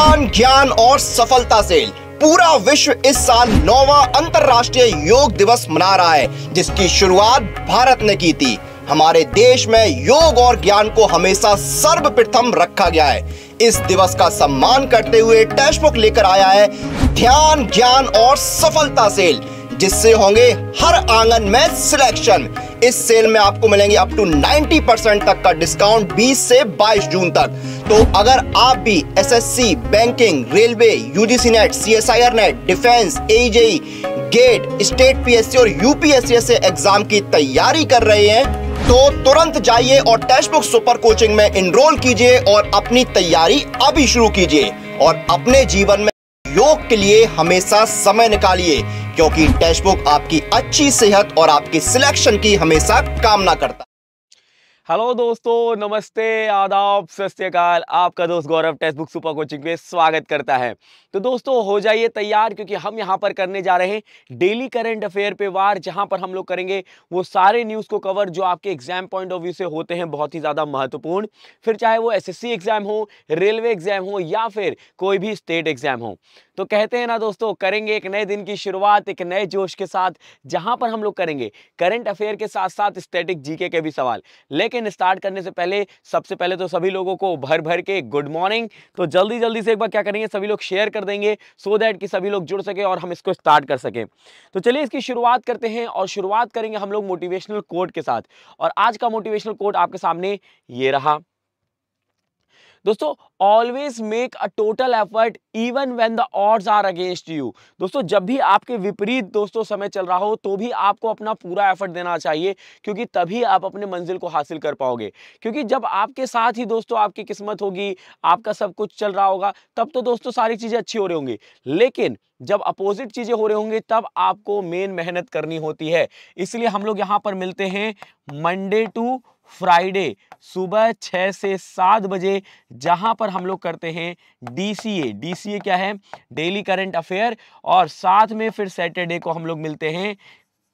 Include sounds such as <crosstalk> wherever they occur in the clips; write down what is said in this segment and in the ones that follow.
ध्यान ज्ञान और सफलता से। पूरा विश्व इस साल नौवा अंतरराष्ट्रीय योग दिवस मना रहा है, जिसकी शुरुआत भारत ने की थी। हमारे देश में योग और ज्ञान को हमेशा सर्वप्रथम रखा गया है। इस दिवस का सम्मान करते हुए टेक्स्ट बुक लेकर आया है, ध्यान, ज्ञान और सफलता सेल जिससे होंगे हर आँगन में सिलेक्शन इस सेल में आपको मिलेंगे अप टू 90 परसेंट तक का डिस्काउंट 20 से 22 जून तक। तो अगर आप भी SSC banking railway UGC NET CSIR NET defence AJE GATE state PSC और यूपीएससी ऐसे एग्ज़ाम की तैयारी कर रहे हैं तो तुरंत जाइए और टेक्स्ट बुक सुपर कोचिंग में इनरोल कीजिए और अपनी तैयारी अभी शुरू कीजिए। और अपने जीवन में योग के लिए हमेशा समय निकालिए, क्योंकि टेक्स्ट बुक आपकी अच्छी सेहत और आपकी सिलेक्शन की हमेशा कामना करता हेलो दोस्तों, नमस्ते, आदाब, सत आपका दोस्त Gaurav text book super coaching में स्वागत करता है। तो दोस्तों, हो जाइए तैयार, क्योंकि हम यहाँ पर करने जा रहे हैं डेली करंट अफेयर पे वार, जहाँ पर हम लोग करेंगे वो सारे न्यूज़ को कवर जो आपके एग्ज़ाम पॉइंट ऑफ़ व्यू से होते हैं, बहुत ही ज़्यादा महत्वपूर्ण। फिर चाहे वो एसएससी एग्ज़ाम हो रेलवे एग्ज़ाम हो, या फिर कोई भी स्टेट एग्ज़ाम हो। तो कहते हैं ना दोस्तों, करेंगे एक नए दिन की शुरुआत, एक नए जोश के साथ, जहाँ पर हम लोग करेंगे। करंट अफेयर के साथ साथ स्टैटिक जीके के भी सवाल। लेकिन स्टार्ट करने से पहले, सबसे पहले तो सभी लोगों को भर भर के गुड मॉर्निंग तो जल्दी जल्दी से एक बार क्या करेंगे, सभी लोग शेयर कर देंगे सो दैट कि सभी लोग जुड़ सके और हम इसको स्टार्ट कर सकें। तो चलिए इसकी शुरुआत करते हैं और शुरुआत करेंगे हम लोग मोटिवेशनल कोड के साथ। और आज का मोटिवेशनल कोड आपके सामने ये रहा। दोस्तों always make a total effort even when the odds are against you दोस्तों, जब भी आपके विपरीत दोस्तों समय चल रहा हो तो भी आपको अपना पूरा एफर्ट देना चाहिए, क्योंकि तभी आप अपने मंजिल को हासिल कर पाओगे। क्योंकि जब आपके साथ ही दोस्तों आपकी किस्मत होगी, आपका सब कुछ चल रहा होगा, तब तो दोस्तों सारी चीज़ें अच्छी हो रही होंगी। लेकिन जब अपोजिट चीज़ें हो रही होंगी, तब आपको मेन मेहनत करनी होती है। इसलिए हम लोग यहाँ पर मिलते हैं मंडे टू फ्राइडे सुबह छः से सात बजे, जहाँ पर हम लोग करते हैं डीसीए डीसीए क्या है? डेली करंट अफेयर और साथ में फिर सैटरडे को हम लोग मिलते हैं।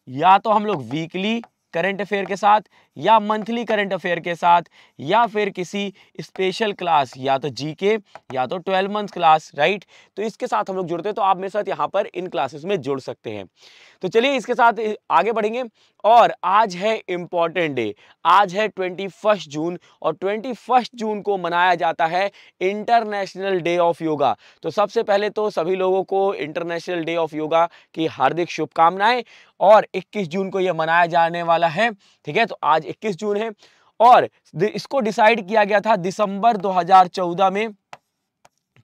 या तो हम लोग वीकली करंट अफेयर के साथ या मंथली करंट अफेयर के साथ या फिर किसी स्पेशल क्लास या तो जीके या तो ट्वेल्व मंथ क्लास राइट तो इसके साथ हम लोग जुड़ते हैं तो आप मेरे साथ यहाँ पर इन क्लासेस में जुड़ सकते हैं। तो चलिए इसके साथ आगे बढ़ेंगे। और आज है इंपॉर्टेंट डे आज है ट्वेंटी फ़र्स्ट जून और ट्वेंटी फ़र्स्ट जून को मनाया जाता है इंटरनेशनल डे ऑफ़ योगा तो सबसे पहले तो सभी लोगों को इंटरनेशनल डे ऑफ़ योगा की हार्दिक शुभकामनाएँ और 21 जून को यह मनाया जाने वाला है। ठीक है? तो आज 21 जून है और इसको डिसाइड किया गया था दिसंबर 2014 में।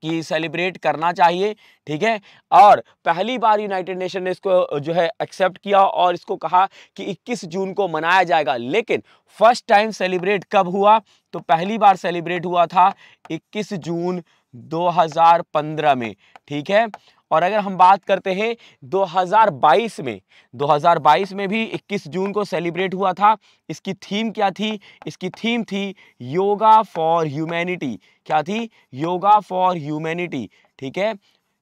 कि सेलिब्रेट करना चाहिए, ठीक है? और पहली बार यूनाइटेड नेशन ने इसको जो है एक्सेप्ट किया और इसको कहा कि 21 जून को मनाया जाएगा। लेकिन फ़र्स्ट टाइम सेलिब्रेट कब हुआ? तो पहली बार सेलिब्रेट हुआ था 21 जून 2015 में, ठीक है? और अगर हम बात करते हैं 2022 में 2022 में भी 21 जून को सेलिब्रेट हुआ था। इसकी थीम क्या थी? इसकी थीम थी योगा फॉर ह्यूमैनिटी क्या थी? योगा फॉर ह्यूमैनिटी ठीक है?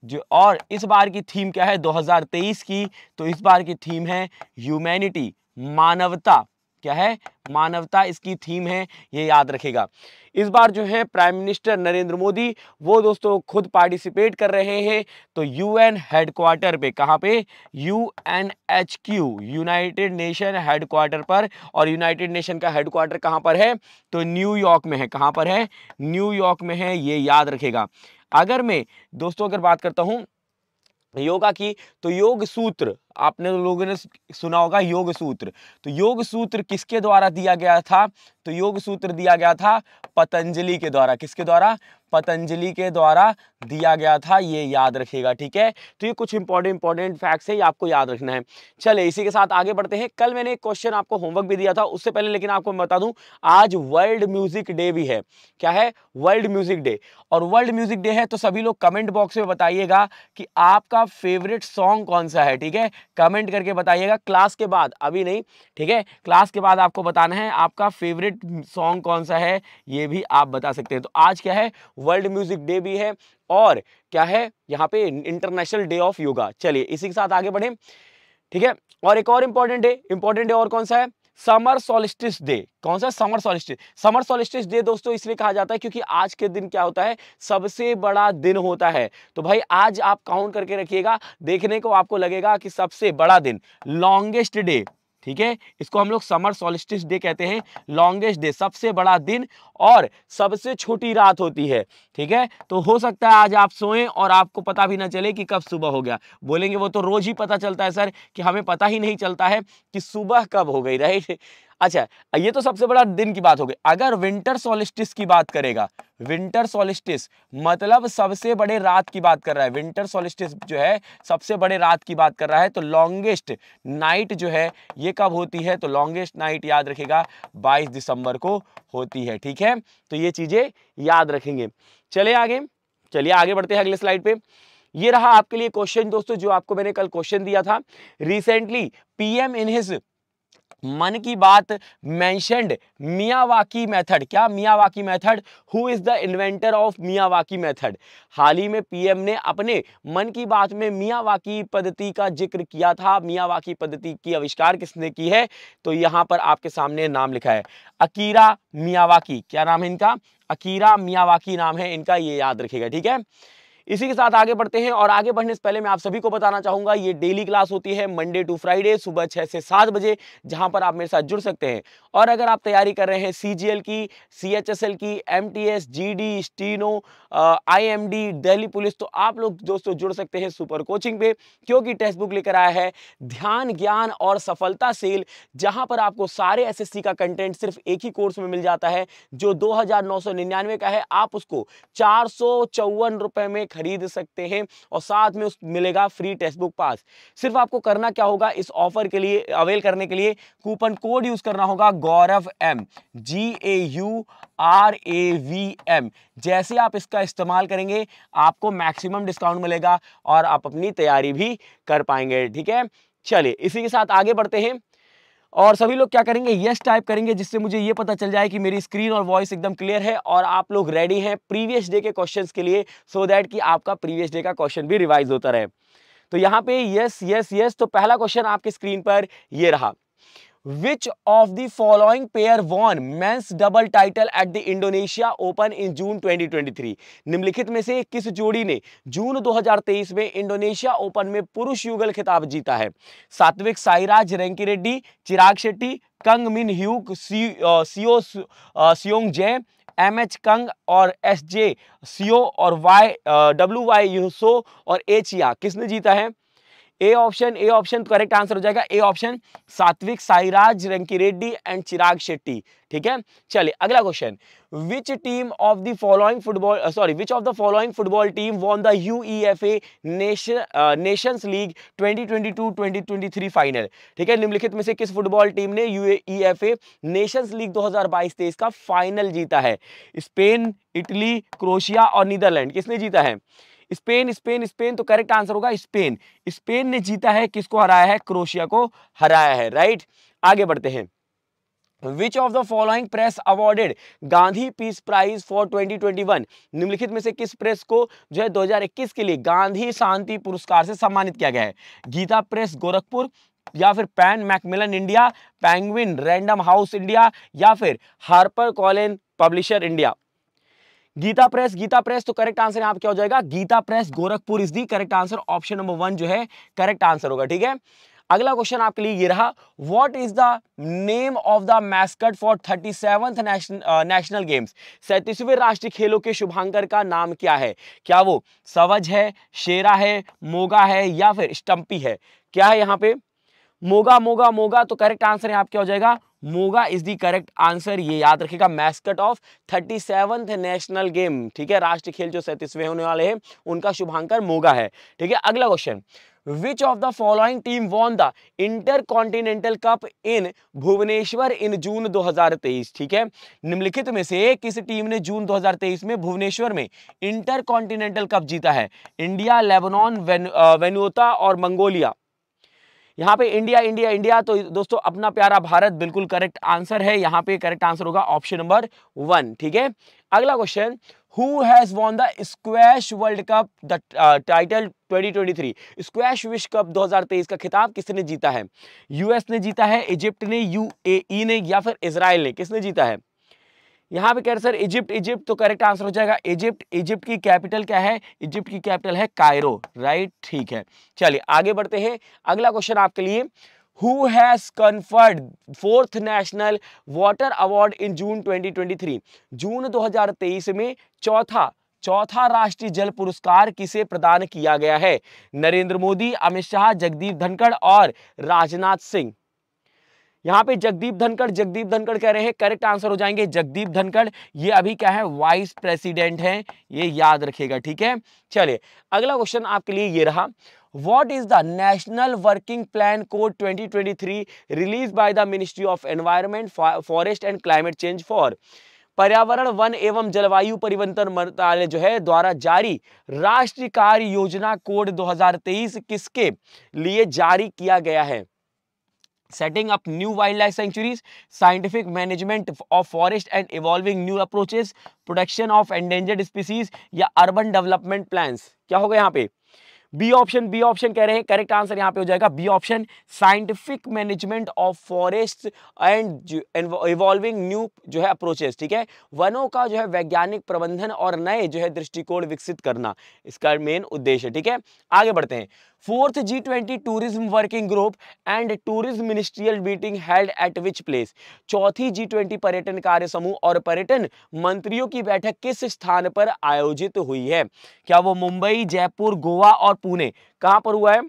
जो और इस बार की थीम क्या है? 2023 की। तो इस बार की थीम है ह्यूमैनिटी मानवता। क्या है? मानवता इसकी थीम है, ये याद रखेगा। इस बार जो है प्राइम मिनिस्टर नरेंद्र मोदी, वो दोस्तों खुद पार्टिसिपेट कर रहे हैं तो यूएन हेडक्वार्टर पे, कहाँ पे? U N H Q United Nation headquarter पर, और यूनाइटेड नेशन का हेडक्वार्टर कहाँ पर है? तो न्यूयॉर्क में है, कहाँ पर है? न्यूयॉर्क में है, ये याद रखेगा। अगर मैं, दोस्तों अगर बात करता हूँ योगा की तो योग सूत्र, आपने लोगों ने सुना होगा योग सूत्र। तो योग सूत्र किसके द्वारा दिया गया था? तो योग सूत्र दिया गया था पतंजलि के द्वारा। किसके द्वारा? पतंजलि के द्वारा दिया गया था, ये याद रखिएगा, ठीक है? तो ये कुछ इंपॉर्टेंट इंपॉर्टेंट फैक्ट्स है, ये आपको याद रखना है। चले इसी के साथ आगे बढ़ते हैं। कल मैंने एक क्वेश्चन आपको होमवर्क भी दिया था, उससे पहले लेकिन आपको मैं बता दूँ, आज वर्ल्ड म्यूज़िक डे भी है। क्या है? वर्ल्ड म्यूज़िक डे और वर्ल्ड म्यूज़िक डे है तो सभी लोग कमेंट बॉक्स में बताइएगा कि आपका फेवरेट सॉन्ग कौन सा है, ठीक है? कमेंट करके बताइएगा। क्लास के बाद, अभी नहीं, ठीक है? क्लास के बाद आपको बताना है, आपका फेवरेट सॉन्ग कौन सा है, ये भी आप बता सकते हैं। तो आज क्या है? वर्ल्ड म्यूज़िक डे भी है। और क्या है, यहाँ पे इंटरनेशनल डे ऑफ़ योगा चलिए इसी के साथ आगे बढ़े, ठीक है? और एक और इंपॉर्टेंट डे इंपॉर्टेंट डे और कौन सा है? समर सोलिस्टिस डे कौन सा? Summer solstice summer solstice day दोस्तों इसलिए कहा जाता है क्योंकि आज के दिन क्या होता है, सबसे बड़ा दिन होता है तो भाई आज आप काउंट करके रखिएगा, देखने को आपको लगेगा कि सबसे बड़ा दिन लॉन्गेस्ट डे ठीक है? इसको हम लोग समर सोलिस्टिस डे कहते हैं लॉन्गेस्ट डे सबसे बड़ा दिन और सबसे छोटी रात होती है, ठीक है? तो हो सकता है आज आप सोएँ और आपको पता भी ना चले कि कब सुबह हो गया। बोलेंगे वो तो रोज ही पता चलता है, सर, कि हमें पता ही नहीं चलता है कि सुबह कब हो गई राइट अच्छा ये तो सबसे बड़ा दिन की बात हो गई। अगर विंटर सोलिस्टिस की बात करेगा विंटर सोलिस्टिस मतलब सबसे बड़े रात की बात कर रहा है। विंटर सोलिस्टिस जो है, सबसे बड़े रात की बात कर रहा है तो लॉन्गेस्ट नाइट जो है, ये कब होती है? तो लॉन्गेस्ट नाइट याद रखेगा 22 दिसंबर को होती है, ठीक है? तो ये चीज़ें याद रखेंगे। चले आगे, चलिए आगे बढ़ते हैं अगले स्लाइड पे। ये रहा आपके लिए क्वेश्चन दोस्तों, जो आपको मैंने कल क्वेश्चन दिया था। रिसेंटली पीएम इन his Mann ki Baat mentioned Miyawaki method क्या Miyawaki method who is the inventor of Miyawaki method हाल ही में पीएम ने अपने मन की बात में मियावाकी पद्धति का ज़िक्र किया था। मियावाकी पद्धति की आविष्कार किसने की है? तो यहाँ पर आपके सामने नाम लिखा है। अकीरा मियावाकी क्या नाम है इनका? अकीरा मियावाकी नाम है। इनका ये याद रखिएगा, ठीक है? इसी के साथ आगे बढ़ते हैं और आगे बढ़ने से पहले मैं आप सभी को बताना चाहूँगा, ये डेली क्लास होती है मंडे टू फ्राइडे सुबह छह से सात बजे, जहाँ पर आप मेरे साथ जुड़ सकते हैं। और अगर आप तैयारी कर रहे हैं सीजीएल की सीएचएसएल की MTS GD steno IMD Delhi police तो आप लोग दोस्तों जुड़ सकते हैं सुपर कोचिंग पे, क्योंकि टेक्स्ट बुक लेकर आया है ध्यान, ज्ञान और सफलता सेल, जहाँ पर आपको सारे एसएससी का कंटेंट सिर्फ़ एक ही कोर्स में मिल जाता है, जो दो हज़ार नौ सौ निन्यानवे का है। आप उसको चार रुपए में खरीद सकते हैं और साथ में उस मिलेगा फ्री टेक्स्ट बुक पास। सिर्फ़ आपको करना क्या होगा, इस ऑफ़र के लिए, अवेल करने के लिए कूपन कोड यूज़ करना होगा Gaurav M G A U R A V M जैसे आप इसका इस्तेमाल करेंगे, आपको मैक्सिमम डिस्काउंट मिलेगा और आप अपनी तैयारी भी कर पाएँगे, ठीक है? चलिए, इसी के साथ आगे बढ़ते हैं। और सभी लोग क्या करेंगे? यस टाइप करेंगे, जिससे मुझे ये पता चल जाए कि मेरी स्क्रीन और वॉइस एकदम क्लियर है और आप लोग रेडी हैं प्रीवियस डे के क्वेश्चंस के लिए सो so दैट कि आपका प्रीवियस डे का क्वेश्चन भी रिवाइज होता रहे। तो यहाँ पे यस यस यस तो पहला क्वेश्चन आपके स्क्रीन पर ये रहा। Which of the following pair won men's double title at the Indonesia Open in June 2023? निम्नलिखित में से किस जोड़ी ने जून 2023 में इंडोनेशिया ओपन में पुरुष युगल खिताब जीता है? Satwik Sairaj, रेंकी Reddy, Chirag Shetty, Kang Min Hyuk Seo Seung Jae M H Kang और एस जे सीओ और वाई डब्ल्यू वाई यूसो और एच या किसने जीता है? A option A option correct answer हो जाएगा A option Satwik Sairaj, Rankireddy and Chirag Shetty. ठीक है? चलिए, अगला question which team of the following football sorry which of the following football team won the UEFA nation nations league 2022-2023 final ठीक है? निम्नलिखित में से किस फुटबॉल टीम ने यूईएफए नेशंस लीग 2022-23 का फाइनल जीता है? स्पेन, इटली, क्रोशिया और नीदरलैंड, किसने जीता है? स्पेन स्पेन स्पेन तो करेक्ट आंसर होगा स्पेन। स्पेन ने जीता है, किसको हराया है? क्रोशिया को हराया है राइट आगे बढ़ते हैं। Which of the following press awarded Gandhi peace prize for 2021 निम्नलिखित में से किस प्रेस को जो है 2021 के लिए गांधी शांति पुरस्कार से सम्मानित किया गया है? गीता प्रेस गोरखपुर या फिर Pan Macmillan India Penguin Random House India या फिर Harper Collin publisher India Gita press Gita press तो करेक्ट आंसर यहाँ पे क्या हो जाएगा? Gita press, Gorakhpur is the correct answer option number one जो है करेक्ट आंसर होगा, ठीक है? अगला क्वेश्चन आपके लिए ये रहा what is the name of the mascot for thirty seventh national games सैतीसवें राष्ट्रीय खेलों के शुभांकर का नाम क्या है? क्या वो सवज है, शेरा है, मोगा है, या फिर स्टम्पी है? क्या है यहाँ पे? मोगा मोगा मोगा तो करेक्ट आंसर यहाँ क्या हो जाएगा? Moga is the correct answer ये याद रखेगा mascot of thirty seventh national game ठीक है, राष्ट्रीय खेल जो सैतीसवें होने वाले हैं, उनका शुभांकर मोगा है। ठीक है, अगला question which of the following team won the intercontinental cup in Bhubaneswar in June 2023 ठीक है, निम्नलिखित में से किस टीम ने जून 2023 में भुवनेश्वर में इंटर कॉन्टिनेंटल कप जीता है? इंडिया, लेबनान वेनुता और मंगोलिया। यहाँ पे इंडिया इंडिया इंडिया तो दोस्तों अपना प्यारा भारत बिल्कुल करेक्ट आंसर है। यहाँ पे करेक्ट आंसर होगा ऑप्शन नंबर वन ठीक है? अगला question has won the squash world cup the uh, title 2023 squash विश्व कप 2023 का खिताब किसने जीता है? यूएस ने जीता है इजिप्ट ने यूएई ने या फिर इसराइल ने? किसने जीता है? यहाँ पे कह रहे सर, इजिप्ट इजिप्ट तो करेक्ट आंसर हो जाएगा, इजिप्ट इजिप्ट की कैपिटल क्या है? इजिप्ट की कैपिटल है कायरो राइट ठीक है। चलिए, आगे बढ़ते हैं। अगला क्वेश्चन आपके लिए, who has conferred fourth national water award in June 2023 जून 2023 में चौथा चौथा राष्ट्रीय जल पुरस्कार किसे प्रदान किया गया है? नरेंद्र मोदी, अमित शाह, जगदीप धनखड़ और राजनाथ सिंह। यहाँ पे जगदीप धनखड़ जगदीप धनखड़ कह रहे हैं करेक्ट आंसर हो जाएँगे जगदीप धनखड़। ये अभी क्या है वाइस प्रेसिडेंट है, ये याद रखेगा ठीक है? चलिए, अगला क्वेश्चन आपके लिए ये रहा। What is the national working plan code 2023 released by the ministry of environment forest and climate change for? पर्यावरण, वन एवं जलवायु परिवर्तन मंत्रालय जो है द्वारा जारी राष्ट्रीय कार्य योजना कोड 2023 किसके लिए जारी किया गया है? Setting up new wildlife sanctuaries scientific management of forest and evolving new approaches protection of endangered species या urban development plans क्या होगा यहाँ पे बी ऑप्शन बी ऑप्शन कह रहे हैं करेक्ट आंसर यहाँ पे हो जाएगा B option scientific management of forest and evolving new जो है अप्रोचेस ठीक है वनों का जो है वैज्ञानिक प्रबंधन और नए जो है दृष्टिकोण विकसित करना इसका मेन उद्देश्य ठीक है आगे बढ़ते हैं fourth G twenty tourism working group and tourism ministerial meeting held at which place चौथी जी ट्वेंटी पर्यटन कार्य समूह और पर्यटन मंत्रियों की बैठक किस स्थान पर आयोजित हुई है? क्या वो मुंबई, जयपुर, गोवा और पुणे? कहाँ पर हुआ है?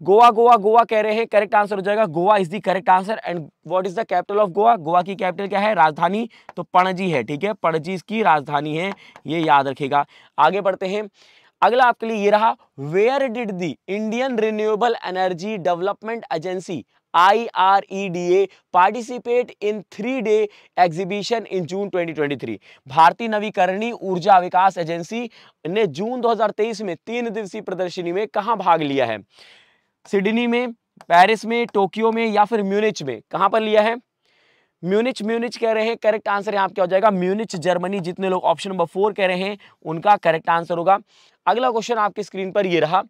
गोवा गोवा गोवा कह रहे हैं करेक्ट आंसर हो जाएगा। Goa is the correct answer and what is the capital of Goa? Goa की कैपिटल क्या है? राजधानी। तो पणजी है, ठीक है? पणजी इसकी राजधानी है, ये याद रखेगा। आगे बढ़ते हैं। अगला आपके लिए ये रहा where did the Indian renewable energy development agency I R E D A participate in three day exhibition in June 2023 भारतीय नवीकरणीय ऊर्जा विकास एजेंसी ने जून 2023 में तीन दिवसीय प्रदर्शनी में कहा भाग लिया है? सिडनी में, पेरिस में, टोक्यो में या फिर म्यूनिच में? कहाँ पर लिया है? म्यूनिच म्यूनिच कह रहे हैं करेक्ट आंसर यहाँ क्या हो जाएगा, म्यूनिच, जर्मनी जितने लोग ऑप्शन नंबर फोर कह रहे हैं, उनका करेक्ट आंसर होगा। अगला क्वेश्चन आपकी स्क्रीन पर ये रहा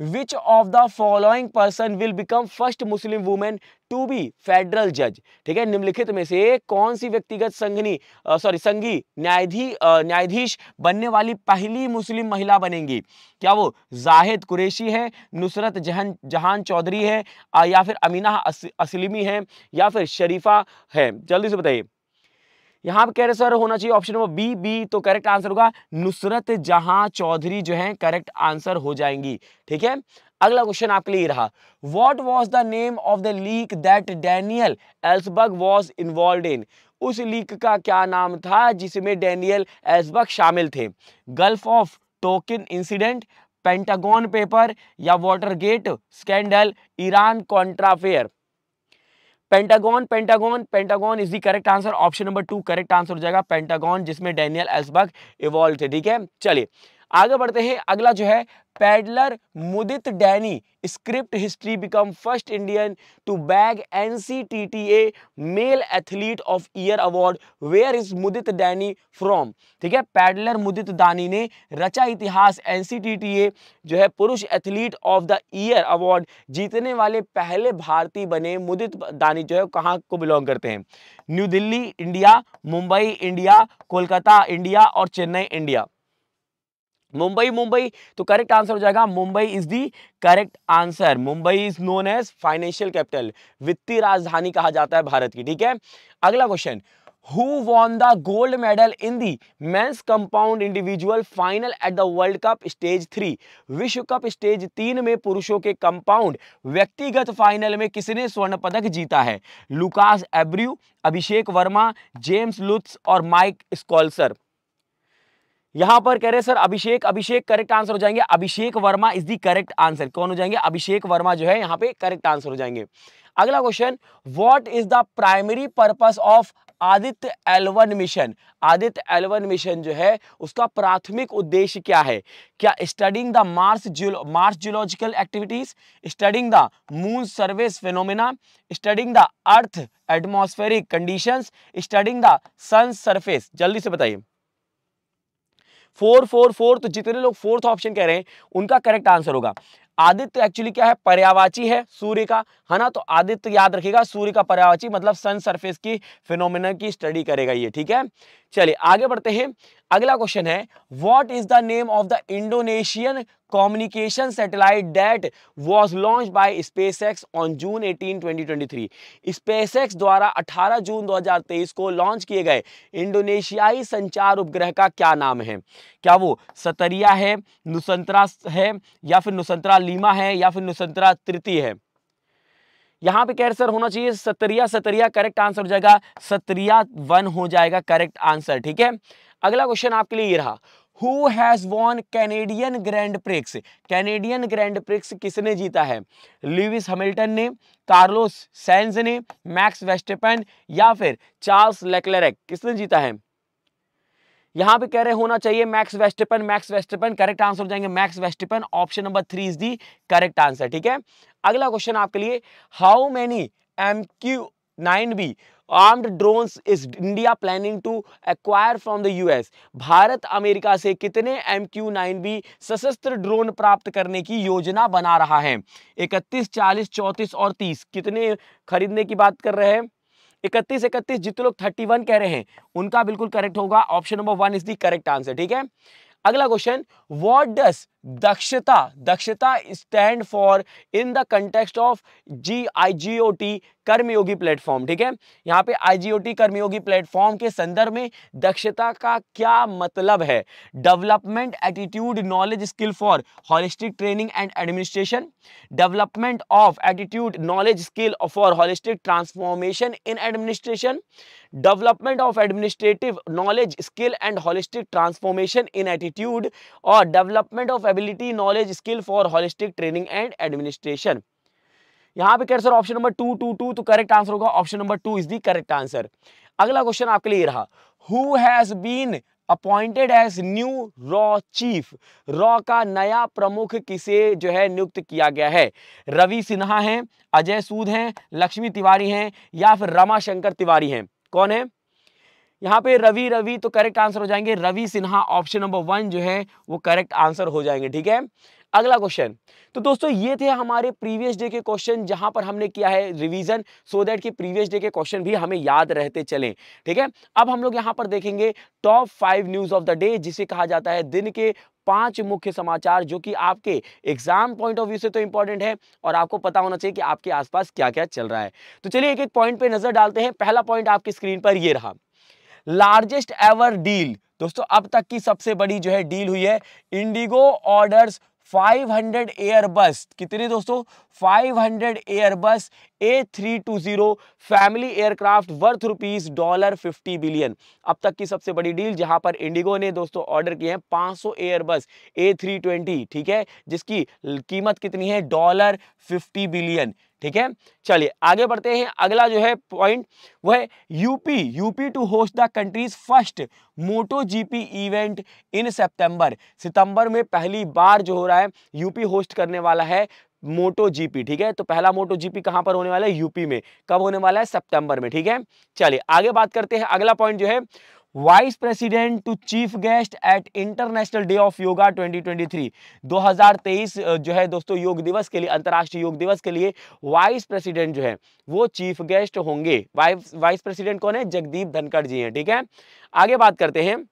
which of the following person will become first Muslim women to be federal जज ठीक है, निम्नलिखित में से कौन सी व्यक्तिगत संघनी सॉरी संघी न्यायाधीश न्यायाधीश बनने वाली पहली मुस्लिम महिला बनेंगी? क्या वो जाहिद कुरेशी है, नुसरत जहान जहान चौधरी है या फिर अमीना असलिमी है, या फिर शरीफा है? जल्दी से बताइए। यहाँ कह रहे सर, होना चाहिए ऑप्शन नंबर बी बी तो करेक्ट आंसर होगा। नुसरत जहाँ चौधरी जो है करेक्ट आंसर हो जाएँगी। ठीक है? अगला क्वेश्चन आपके लिए रहा। What was the name of the leak that Daniel Ellsberg was involve in उस लीक का क्या नाम था, जिसमें डैनियल एल्सबर्ग शामिल थे? Gulf of Tonkin incident Pentagon paper या Watergate scandal Iran contra affair Pentagon Pentagon Pentagon is the correct answer option number two correct answer हो जाएगा पेंटागॉन जिसमें डेनियल एल्सबर्ग इवॉल्व थे, ठीक है? चलिए आगे बढ़ते हैं। अगला जो है, paddler Mudit Dani, script history become first Indian to bag NCTTA male athlete of year award. Where is Mudit Dani from? ठीक है, पैडलर मुदित दानी ने रचा इतिहास एनसीटीटीए जो है, पुरुष athlete of the year award. जीतने वाले पहले भारतीय बने मुदित दानी जो है, कहाँ को बिलोंग करते हैं? New Delhi, India, Mumbai, India, Kolkata, India और चेन्नई, इंडिया। मुंबई मुंबई तो करेक्ट आंसर हो जाएगा Mumbai is the correct answer Mumbai is known as financial capital वित्तीय राजधानी कहा जाता है भारत की, ठीक है? अगला question who won the gold medal in the men's compound individual final at the world cup stage three विश्व कप स्टेज तीन में पुरुषों के कंपाउंड व्यक्तिगत फाइनल में किसने स्वर्ण पदक जीता है? Lucas Abreu Abhishek Verma James Lutz और माइक स्कॉल्सर यहाँ पर कह रहे sir, Abhishek Abhishek correct answer हो जाएँगे। Abhishek Verma is the correct answer कौन हो जाएँगे? अभिषेक वर्मा जो है, यहाँ पे करेक्ट आंसर हो जाएँगे। अगला question what is the primary purpose of Aditya L one mission Aditya L one mission जो है, उसका प्राथमिक उद्देश्य क्या है? क्या studying the Mars Mars geological activities studying the moon surface phenomena studying the earth atmospheric conditions studying the sun surface जल्दी से बताइए। फोर फोर फोर तो जितने लोग फोर्थ ऑप्शन कह रहे हैं, उनका करेक्ट आंसर होगा। आदित्य एक्चुअली क्या है? पर्यावाची है, सूर्य का, है ना? तो आदित्य याद रखिएगा, सूर्य का पर्यावाची मतलब सन सरफेस की फिनोमिना की स्टडी करेगा ये, ठीक है? चलिए, आगे बढ़ते हैं। अगला क्वेश्चन है what is the name of the Indonesian communication satellite that was launch by SpaceX on June 18 2023 SpaceX द्वारा 18 जून 2023 को लॉन्च किए गए इंडोनेशियाई संचार उपग्रह का क्या नाम है? क्या वो सतरिया है, नुसंतरा है, या फिर नुसंतरा लीमा है, या फिर नुसंतरा तृतीय है? यहाँ पे कह रहे, सर, होना चाहिए सतरिया सतरिया करेक्ट आंसर हो जाएगा। सतरिया वन हो जाएगा करेक्ट आंसर ठीक है? अगला क्वेश्चन आपके लिए ये रहा who has won Canadian grand prix Canadian grand prix किसने जीता है? लुइस हैमिल्टन ने कार्लोस सैंज ने मैक्स वेस्टेपन या फिर चार्ल्स लेक्लेरेक किसने जीता है? यहाँ पे कह रहे होना चाहिए Max Verstappen Max Verstappen correct answer हो जाएँगे Max Verstappen option number three is the correct answer ठीक है? अगला क्वेश्चन आपके लिए how many M Q nine B armed drones is India planning to acquire from the US Bharat, America से कितने M Q nine B सशस्त्र drone प्राप्त करने की योजना बना रहा है? इकतीस, चालीस, चौतीस और तीस, कितने खरीदने की बात कर रहे हैं? इकतीस इकतीस, जितने लोग थर्टी वन कह रहे हैं, उनका बिल्कुल करेक्ट होगा। Option number one is the correct answer ठीक है? अगला question what does Dakshta Dakshta stand for in the context of G I G O T Karmayogi platform ठीक है? यहाँ पे आई G O T Karmayogi platform के संदर्भ में दक्षता का क्या मतलब है? Development attitude knowledge skill for holistic training and administration development of attitude knowledge skill for holistic transformation in administration development of administrative knowledge skill and holistic transformation in attitude और development of ability knowledge skill for holistic training and administration यहाँ पे कह sir option number two two two तो correct answer होगा। Option number two is the correct answer अगला question आपके लिए रहा। Who has been appointed as new raw chief raw का नया प्रमुख किसे जो है नियुक्त किया गया है? रवि सिन्हा हैं, अजय सूद हैं, लक्ष्मी तिवारी हैं या फिर रमाशंकर तिवारी हैं? कौन है? यहाँ पे रवि रवि तो करेक्ट आंसर हो जाएँगे। Ravi Sinha option number one जो है, वो करेक्ट आंसर हो जाएँगे, ठीक है? अगला क्वेश्चन तो दोस्तों, ये थे हमारे प्रीवियस डे के क्वेश्चन जहाँ पर हमने किया है रिवीजन सो दैट कि प्रीवियस डे के क्वेश्चन भी हमें याद रहते चलें, ठीक है? अब हम लोग यहाँ पर देखेंगे top five news of the day जिसे कहा जाता है दिन के पाँच मुख्य समाचार, जो कि आपके एग्ज़ाम पॉइंट ऑफ़ व्यू से तो इंपॉर्टेंट है, और आपको पता होना चाहिए कि आपके आसपास क्या क्या चल रहा है। तो चलिए एक एक पॉइंट पे नज़र डालते हैं। पहला पॉइंट आपकी स्क्रीन पर ये रहा। Largest ever deal. दोस्तों, अब तक की सबसे बड़ी जो है डील हुई है इंडिगो ऑर्डर्स 500 एयरबस कितने दोस्तों? 500 Airbus A three two zero family aircraft worth rupees dollar 50 billion. अब तक की सबसे बड़ी डील जहाँ पर इंडिगो ने दोस्तों ऑर्डर किए हैं 500 एयरबस ट्वेंटी ठीक है? जिसकी कीमत कितनी है? Dollar 50 billion. ठीक है? चलिए, आगे बढ़ते हैं। अगला जो है पॉइंट वो है UP UP to host the country's first MotoGP event in September सितंबर में पहली बार जो हो रहा है यूपी होस्ट करने वाला है मोटो जीपी ठीक है? तो पहला मोटो जीपी कहाँ पर होने वाला है? यूपी में। कब होने वाला है? सितंबर में, ठीक है? चलिए, आगे बात करते हैं। अगला पॉइंट जो है vice president to chief guest at International Day of Yoga 2023 2023 जो है दोस्तों योग दिवस के लिए, अंतर्राष्ट्रीय योग दिवस के लिए वाइस प्रेसिडेंट जो है, वो चीफ गेस्ट होंगे। वाइस वाइस प्रेसिडेंट कौन है? जगदीप धनखड़ जी हैं, ठीक है? आगे बात करते हैं।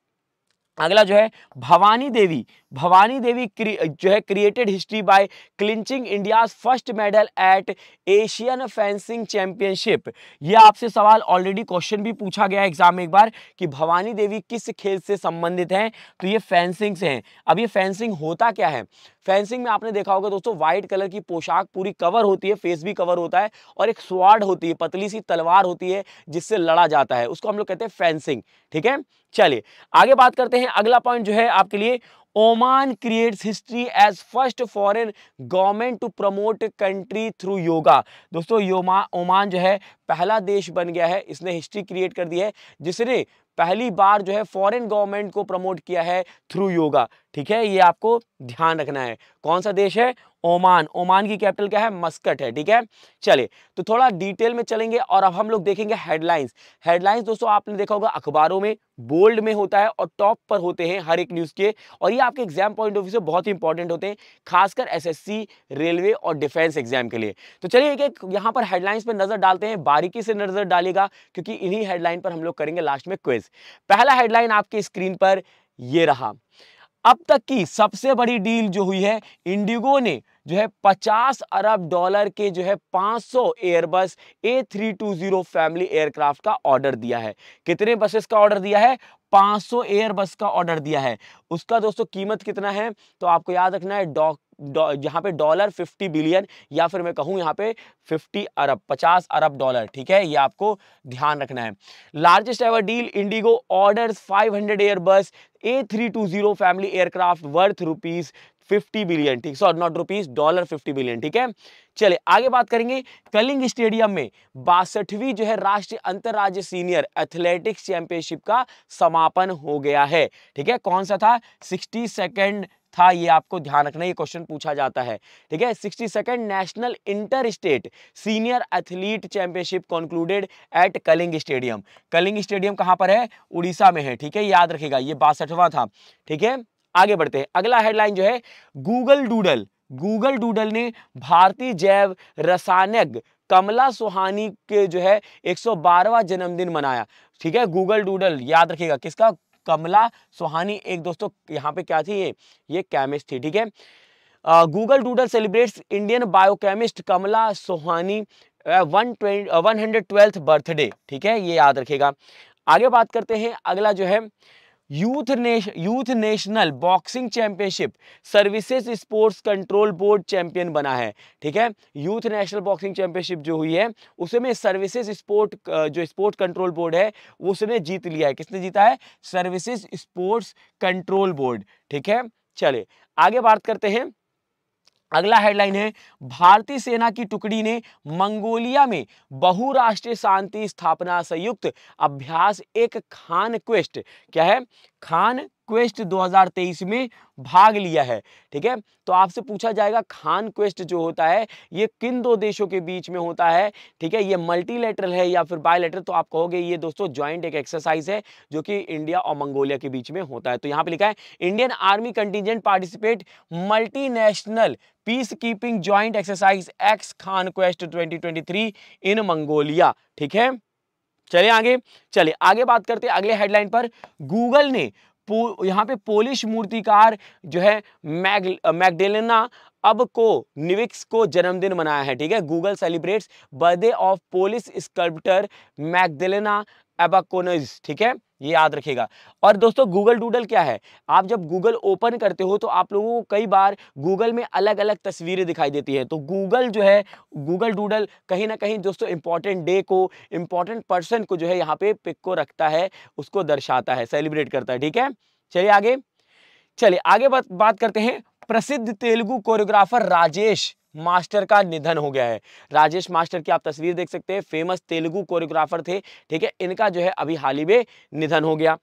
अगला जो है, भवानी देवी। भवानी देवी जो है created history by clinching India first medal at Asian fencing championship ये आपसे सवाल ऑलरेडी क्वेश्चन भी पूछा गया एग्ज़ाम में एक बार कि भवानी देवी किस खेल से संबंधित हैं? तो ये फेंसिंग से हैं। अब ये फेंसिंग होता क्या है? फेंसिंग में आपने देखा होगा दोस्तों व्हाइट कलर की पोशाक पूरी कवर होती है फेस भी कवर होता है और एक स्वाड होती है, पतली सी तलवार होती है जिससे लड़ा जाता है। उसको हम लोग कहते हैं फेंसिंग ठीक है? चलिए, आगे बात करते हैं। अगला पॉइंट जो है आपके लिए Oman creates history as first foreign government to promote country through yoga दोस्तों योमा ओमान जो है, पहला देश बन गया है। इसने हिस्ट्री क्रिएट कर दी है, जिसने पहली बार जो है फॉरेन गवर्नमेंट को प्रमोट किया है थ्रू योगा ठीक है, ये आपको ध्यान रखना है। कौन सा देश है? ओमान। ओमान की कैपिटल क्या है? मस्कट है, ठीक है? चलिए तो थोड़ा डिटेल में चलेंगे और अब हम लोग देखेंगे हेडलाइंस। हेडलाइंस दोस्तों आपने देखा होगा, अखबारों में, बोल्ड में होता है और टॉप पर होते हैं हर एक न्यूज़ के। और ये आपके एग्ज़ाम पॉइंट ऑफ़ व्यू से बहुत ही इंपॉर्टेंट होते हैं, खासकर एसएससी, रेलवे और डिफेंस एग्ज़ाम के लिए। तो चलिए एक एक यहाँ पर हेडलाइंस पर नज़र डालते हैं, बारीकी से नज़र डालेगा क्योंकि इन्हीं हेडलाइन पर हम लोग करेंगे लास्ट में क्विज। पहला हेडलाइन आपके स्क्रीन पर ये रहा। अब तक की सबसे बड़ी डील जो हुई है, इंडिगो ने जो है 50 अरब डॉलर के जो है 500 एयरबस A320 फैमिली एयरक्राफ्ट का ऑर्डर दिया है। कितने बसेस का ऑर्डर दिया है? 500 एयरबस का ऑर्डर दिया है। उसका दोस्तों कीमत कितना है? तो आपको याद रखना है, डॉ यहाँ पे डॉलर 50 बिलियन या फिर मैं कहूँ यहाँ पे 50 अरब 50 अरब डॉलर, ठीक है? ये आपको ध्यान रखना है। Largest ever deal IndiGo orders 500 Airbus A320 family aircraft worth rupees 50 billion ठीक? Sorry not rupees dollar 50 billion ठीक है? चले आगे बात करेंगे कलिंग स्टेडियम में। बासठवीं जो है राष्ट्रीय अंतरराज्य सीनियर एथलेटिक्स चैंपियनशिप का समापन हो गया है, ठीक है? कौन सा था? सिक्सटी सेकेंड था, ये आपको ध्यान रखना, ये क्वेश्चन पूछा जाता है, ठीक है? Sixty second national inter state senior athlete championship concluded at Kalinga stadium. Kalinga stadium कहाँ पर है? उड़ीसा में है, ठीक है? याद रखेगा ये बासठवा था, ठीक है? आगे बढ़ते हैं। अगला हेडलाइन जो है गूगल डूडल गूगल डूडल ने भारतीय जैव रसायनज्ञ कमला सुहानी के जो है 112वां जन्मदिन मनाया। ठीक है गूगल डूडल याद रखिएगा, किसका? कमला सुहानी। एक दोस्तों, यहाँ पे क्या थी ये? ये केमिस्ट थी, ठीक है? Google doodle celebrates Indian biochemist Kamala Sohonie one one hundred twelfth birthday ठीक है, ये याद रखेगा आगे बात करते हैं, अगला जो है youth नेश youth national boxing championship services sports control board champion बना है, ठीक है? यूथ नेशनल बॉक्सिंग चैंपियनशिप जो हुई है, उसमें सर्विसेज़ स्पोर्ट जो स्पोर्ट कंट्रोल बोर्ड है उसने जीत लिया है। किसने जीता है? सर्विसेज़ स्पोर्ट्स कंट्रोल बोर्ड ठीक है? चले आगे बात करते हैं। अगला हेडलाइन है, भारतीय सेना की टुकड़ी ने मंगोलिया में बहुराष्ट्रीय शांति स्थापना संयुक्त अभ्यास, एक खान क्वेस्ट क्या है? खान क्वेस्ट 2023 में भाग लिया है, ठीक है? तो आपसे पूछा जाएगा, खान क्वेस्ट जो होता है, ये किन दो देशों के बीच में होता है, ठीक है? ये मल्टीलेटरल है या फिर बायोलेटरल तो आप कहोगे, ये दोस्तों ज्वाइंट एक एक्सरसाइज है, जो कि इंडिया और मंगोलिया के बीच में होता है। तो यहाँ पे लिखा है Indian army contingent participate multinational peace keeping joint exercise ex Khan quest 2023 in Mongolia ठीक है? चले आगे, चलिए आगे बात करते हैं, अगले हेडलाइन पर। गूगल ने यहाँ पे पोलिश मूर्तिकार जो है मैग, मैगडेलेना अब को, निविक्स को जन्मदिन मनाया है, ठीक है? Google celebrates birthday of Polish sculptor Magdalena Abakanowicz ठीक है? ये याद रखिएगा। और दोस्तों गूगल डूडल क्या है? आप जब गूगल ओपन करते हो तो आप लोगों को कई बार गूगल में अलग अलग तस्वीरें दिखाई देती है। तो गूगल जो है गूगल डूडल कहीं ना कहीं दोस्तों इंपॉर्टेंट डे को इंपॉर्टेंट पर्सन को जो है यहाँ पे पिक को रखता है, उसको दर्शाता है सेलिब्रेट करता है, ठीक है? चलिए आगे। चलिए, आगे बात बात करते हैं। प्रसिद्ध तेलुगु कोरियोग्राफर राजेश। मास्टर का निधन हो गया है। राजेश मास्टर की आप तस्वीर देख सकते हैं। फ़ेमस तेलुगु कोरियोग्राफर थे, ठीक है? इनका जो है अभी हाल ही में निधन हो गया।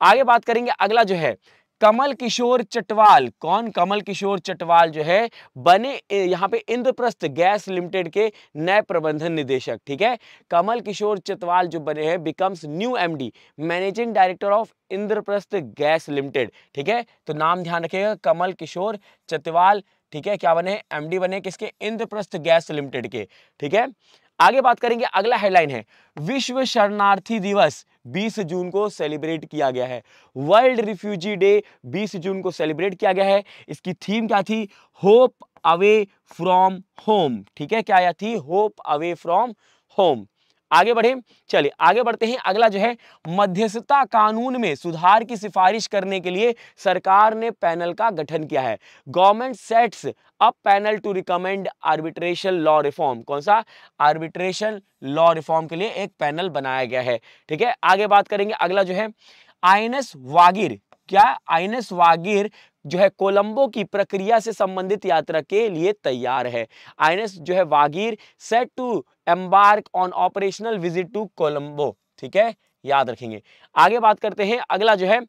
आगे बात करेंगे, अगला जो है, कमल किशोर चटवाल। कौन कमल किशोर चटवाल जो है? बने यहाँ पे इंद्रप्रस्थ गैस लिमिटेड के नए प्रबंधन निदेशक, ठीक है? कमल किशोर चटवाल जो बने हैं becomes new MD managing director of Indraprastha gas limited, ठीक है? तो नाम ध्यान रखिएगा, कमल किशोर चतवाल ठीक है? क्या बने? एमडी बने किसके? इंद्रप्रस्थ गैस लिमिटेड के। ठीक है? आगे बात करेंगे, अगला हेडलाइन है। विश्व शरणार्थी दिवस 20 जून को सेलिब्रेट किया गया है। वर्ल्ड रिफ्यूजी डे 20 जून को सेलिब्रेट किया गया है। इसकी थीम क्या थी? Hope away from home. ठीक है? क्या आया थी? Hope away from home. आगे बढ़े। चलिए, आगे बढ़ते हैं। अगला जो है, मध्यस्थता कानून में सुधार की सिफारिश करने के लिए सरकार ने पैनल का गठन किया है। Government sets a panel to recommend arbitration law reform कौन सा? आर्बिट्रेशन लॉ रिफॉर्म के लिए एक पैनल बनाया गया है। ठीक है, आगे बात करेंगे। अगला जो है आईएनएस वागिर। क्या आईएनएस वागिर जो है, कोलंबो की प्रक्रिया से संबंधित यात्रा के लिए तैयार है? आईएनएस जो है, Vagir set to embark on operational visit to Colombo ठीक है? याद रखेंगे। आगे बात करते हैं, अगला जो है,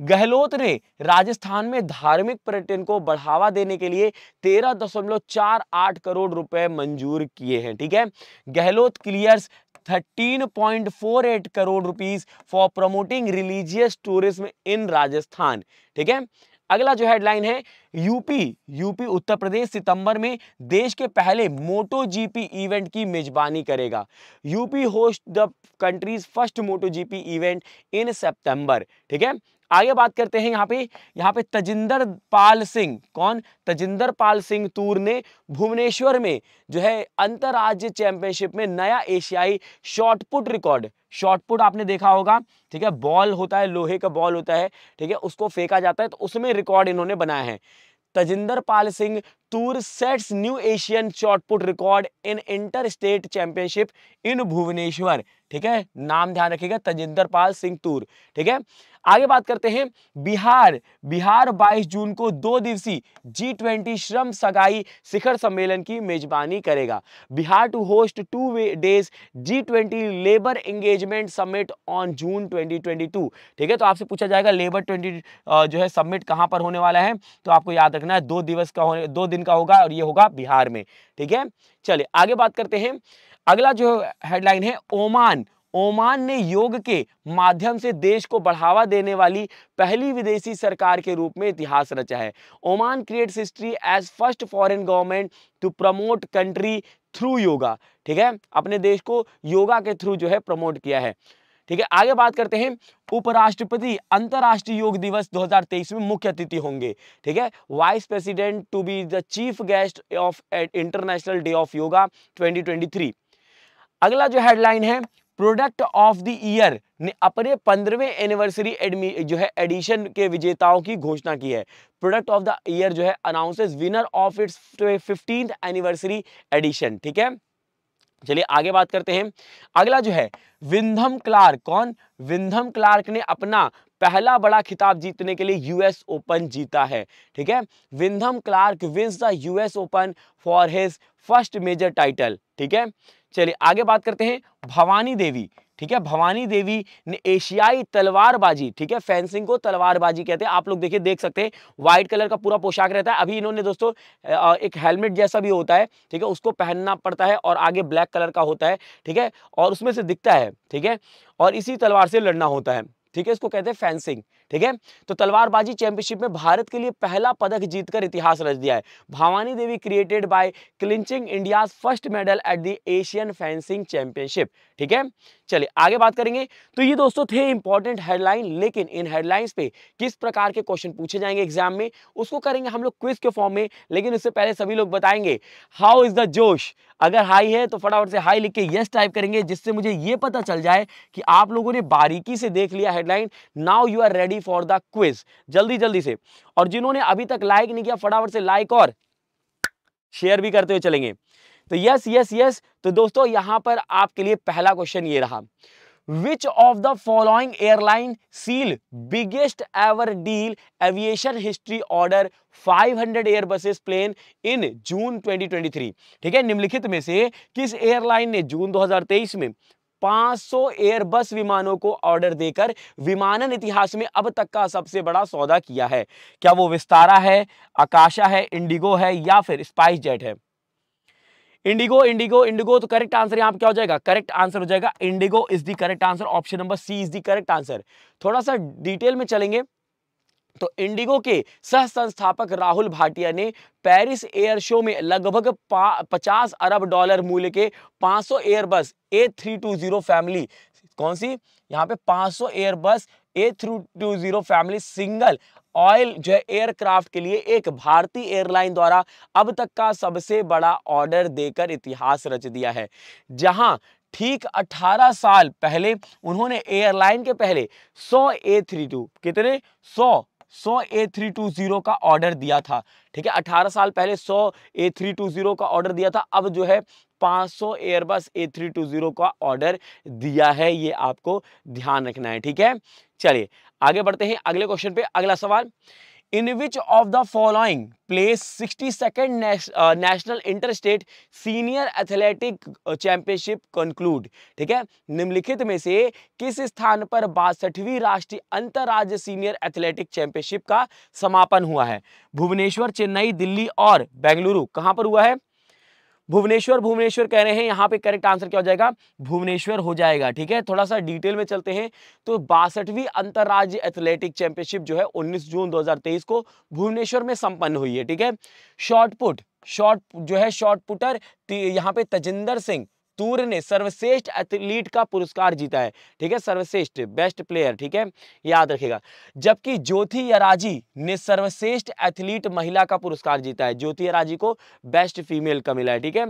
गहलोत ने राजस्थान में धार्मिक पर्यटन को बढ़ावा देने के लिए तेरह दशमलव चार आठ करोड़ रुपए मंजूर किए हैं, ठीक है? Gehlot clears 13.48 crore rupees for promoting religious tourism in Rajasthan, ठीक है? अगला जो हेडलाइन है यूपी यूपी उत्तर प्रदेश सितंबर में देश के पहले मोटो जीपी इवेंट की मेजबानी करेगा। UP host the country's first MotoGP event in September ठीक है? आगे बात करते हैं यहाँ पे यहाँ पे तजिंदर पाल सिंह। कौन? तजिंदर पाल सिंह तूर ने भुवनेश्वर में जो है अंतरराज्य चैंपियनशिप में नया एशियाई शॉर्टपुट रिकॉर्ड शॉर्टपुट आपने देखा होगा, ठीक है? बॉल होता है, लोहे का बॉल होता है, ठीक है? उसको फेंका जाता है तो उसमें रिकॉर्ड इन्होंने बनाया है। Tajinder Pal Singh Toor sets new Asian shot put record in inter state championship in Bhubaneswar. ठीक है? नाम ध्यान रखिएगा, तजिंदर पाल सिंह तूर, ठीक है? आगे बात करते हैं, बिहार बिहार 22 जून को दो दिवसीय जी ट्वेंटी श्रम सगाई शिखर सम्मेलन की मेजबानी करेगा। Bihar to host two days G twenty labour engagement summit on June 2022 ठीक है? तो आपसे पूछा जाएगा लेबर ट्वेंटी जो है समिट कहाँ पर होने वाला है? तो आपको याद रखना है, दो दिवस का होने, दो दिन का होगा और ये होगा बिहार में, ठीक है? चलिए, आगे बात करते हैं अगला जो हेडलाइन है, ओमान। ओमान ने योग के माध्यम से देश को बढ़ावा देने वाली पहली विदेशी सरकार के रूप में इतिहास रचा है। Oman creates history as first foreign government to promote country through yoga ठीक है? अपने देश को योगा के थ्रू जो है प्रमोट किया है। ठीक है? आगे बात करते हैं। उपराष्ट्रपति अंतरराष्ट्रीय योग दिवस 2023 में मुख्य अतिथि होंगे। ठीक है? Vice president to be the chief guest of International Day of Yoga 2023 अगला जो हेडलाइन है प्रोडक्ट ऑफ़ द ईयर ने अपने पंद्रहवें एनिवर्सरी जो है एडिशन के विजेताओं की घोषणा की है। प्रोडक्ट ऑफ़ द ईयर जो है announces winner of its fifteenth anniversary edition ठीक है? चलिए आगे बात करते हैं। अगला जो है, विंधम क्लार्क, कौन? विंधम क्लार्क ने अपना पहला बड़ा खिताब जीतने के लिए यूएस ओपन जीता है, ठीक है? Wyndham Clark wins the US Open for his first major title ठीक है? चलिए आगे बात करते हैं, भवानी देवी, ठीक है? भवानी देवी ने एशियाई तलवारबाजी, ठीक है? फेंसिंग को तलवारबाजी कहते हैं। आप लोग देखिए, देख सकते हैं व्हाइट कलर का पूरा पोशाक रहता है। अभी इन्होंने दोस्तों एक हेलमेट जैसा भी होता है, ठीक है? उसको पहनना पड़ता है और आगे ब्लैक कलर का होता है, ठीक है? और उसमें से दिखता है, ठीक है? और इसी तलवार से लड़ना होता है। ठीक है इसको कहते हैं फेंसिंग ठीक है? तो तलवारबाजी चैंपियनशिप में भारत के लिए पहला पदक जीतकर इतिहास रच दिया है। Bhavani Devi created by clinching India first medal at the Asian fencing championship ठीक है? चलिए, आगे बात करेंगे। तो ये दोस्तों थे इंपॉर्टेंट हेडलाइन लेकिन इन हेडलाइंस पे किस प्रकार के क्वेश्चन पूछे जाएँगे एग्ज़ाम में, उसको करेंगे हम लोग क्विज के फॉर्म में, लेकिन उससे पहले सभी लोग बताएँगे हाउ इज़ द जोश? अगर हाई है तो फटाफट से हाई लिख के यस टाइप करेंगे, जिससे मुझे ये पता चल जाए कि आप लोगों ने बारीकी से देख लिया headline now you are ready for the quiz जल्दी जल्दी से। और जिन्होंने अभी तक लाइक नहीं किया, फटाफट से लाइक और शेयर भी करते हुए चलेंगे। तो यस यस यस तो दोस्तों, यहाँ पर आपके लिए पहला क्वेश्चन ये रहा। Which of the following airline seal biggest ever deal aviation history order 500 Airbuses plane in June 2023 ठीक है, निम्नलिखित में से किस एयरलाइन ने जून 2023 में 500 एयरबस विमानों को ऑर्डर देकर विमानन इतिहास में अब तक का सबसे बड़ा सौदा किया है। क्या वो विस्तारा है, आकाशा है, इंडिगो है या फिर स्पाइस जेट है? इंडिगो इंडिगो इंडिगो तो करेक्ट आंसर यहाँ क्या हो जाएगा? करेक्ट आंसर हो जाएगा, IndiGo is the correct answer option number C is the correct answer थोड़ा सा डिटेल में चलेंगे। तो इंडिगो के सह संस्थापक राहुल भाटिया ने पेरिस एयर शो में लगभग पचास अरब डॉलर मूल्य के 500 Airbus A three two zero family, कौन सी? यहाँ पे 500 Airbus A three two zero family single aisle जो है एयरक्राफ्ट के लिए एक भारतीय एयरलाइन द्वारा अब तक का सबसे बड़ा ऑर्डर देकर इतिहास रच दिया है। जहाँ ठीक 18 साल पहले उन्होंने एयरलाइन के पहले 100 ए थ्री टू कितने? 100 100 ए थ्री टू ज़ीरो का ऑर्डर दिया था, ठीक है? 18 साल पहले 100 ए थ्री टू ज़ीरो का ऑर्डर दिया था, अब जो है 500 Airbus A three two zero का ऑर्डर दिया है, ये आपको ध्यान रखना है, ठीक है? चलिए, आगे बढ़ते हैं, अगले क्वेश्चन पे, अगला सवाल। In which of the following place sixty second national inter state senior athletic championship conclude ठीक है? निम्नलिखित में से किस स्थान पर बासठवीं राष्ट्रीय अंतर्राज्य सीनियर एथलेटिक चैंपियनशिप का समापन हुआ है? भुवनेश्वर, चेन्नई, दिल्ली और बेंगलुरु। कहाँ पर हुआ है? भुवनेश्वर भुवनेश्वर कह रहे हैं, यहाँ पे करेक्ट आंसर क्या हो जाएगा? भुवनेश्वर हो जाएगा, ठीक है? थोड़ा सा डिटेल में चलते हैं। तो बासठवीं अंतर्राज्य एथलेटिक चैंपियनशिप जो है 19 जून 2023 को भुवनेश्वर में संपन्न हुई है, ठीक है? शॉर्टपुट शॉर्ट जो है शॉर्टपुटर यहाँ पे तजिंदर सिंह तूर ने सर्वश्रेष्ठ एथलीट का पुरस्कार जीता है। ठीक है? सर्वश्रेष्ठ बेस्ट प्लेयर ठीक है? याद रखेगा जबकि ज्योति यराजी ने सर्वश्रेष्ठ एथलीट महिला का पुरस्कार जीता है। ज्योति यराजी को बेस्ट फीमेल का मिला है, ठीक है?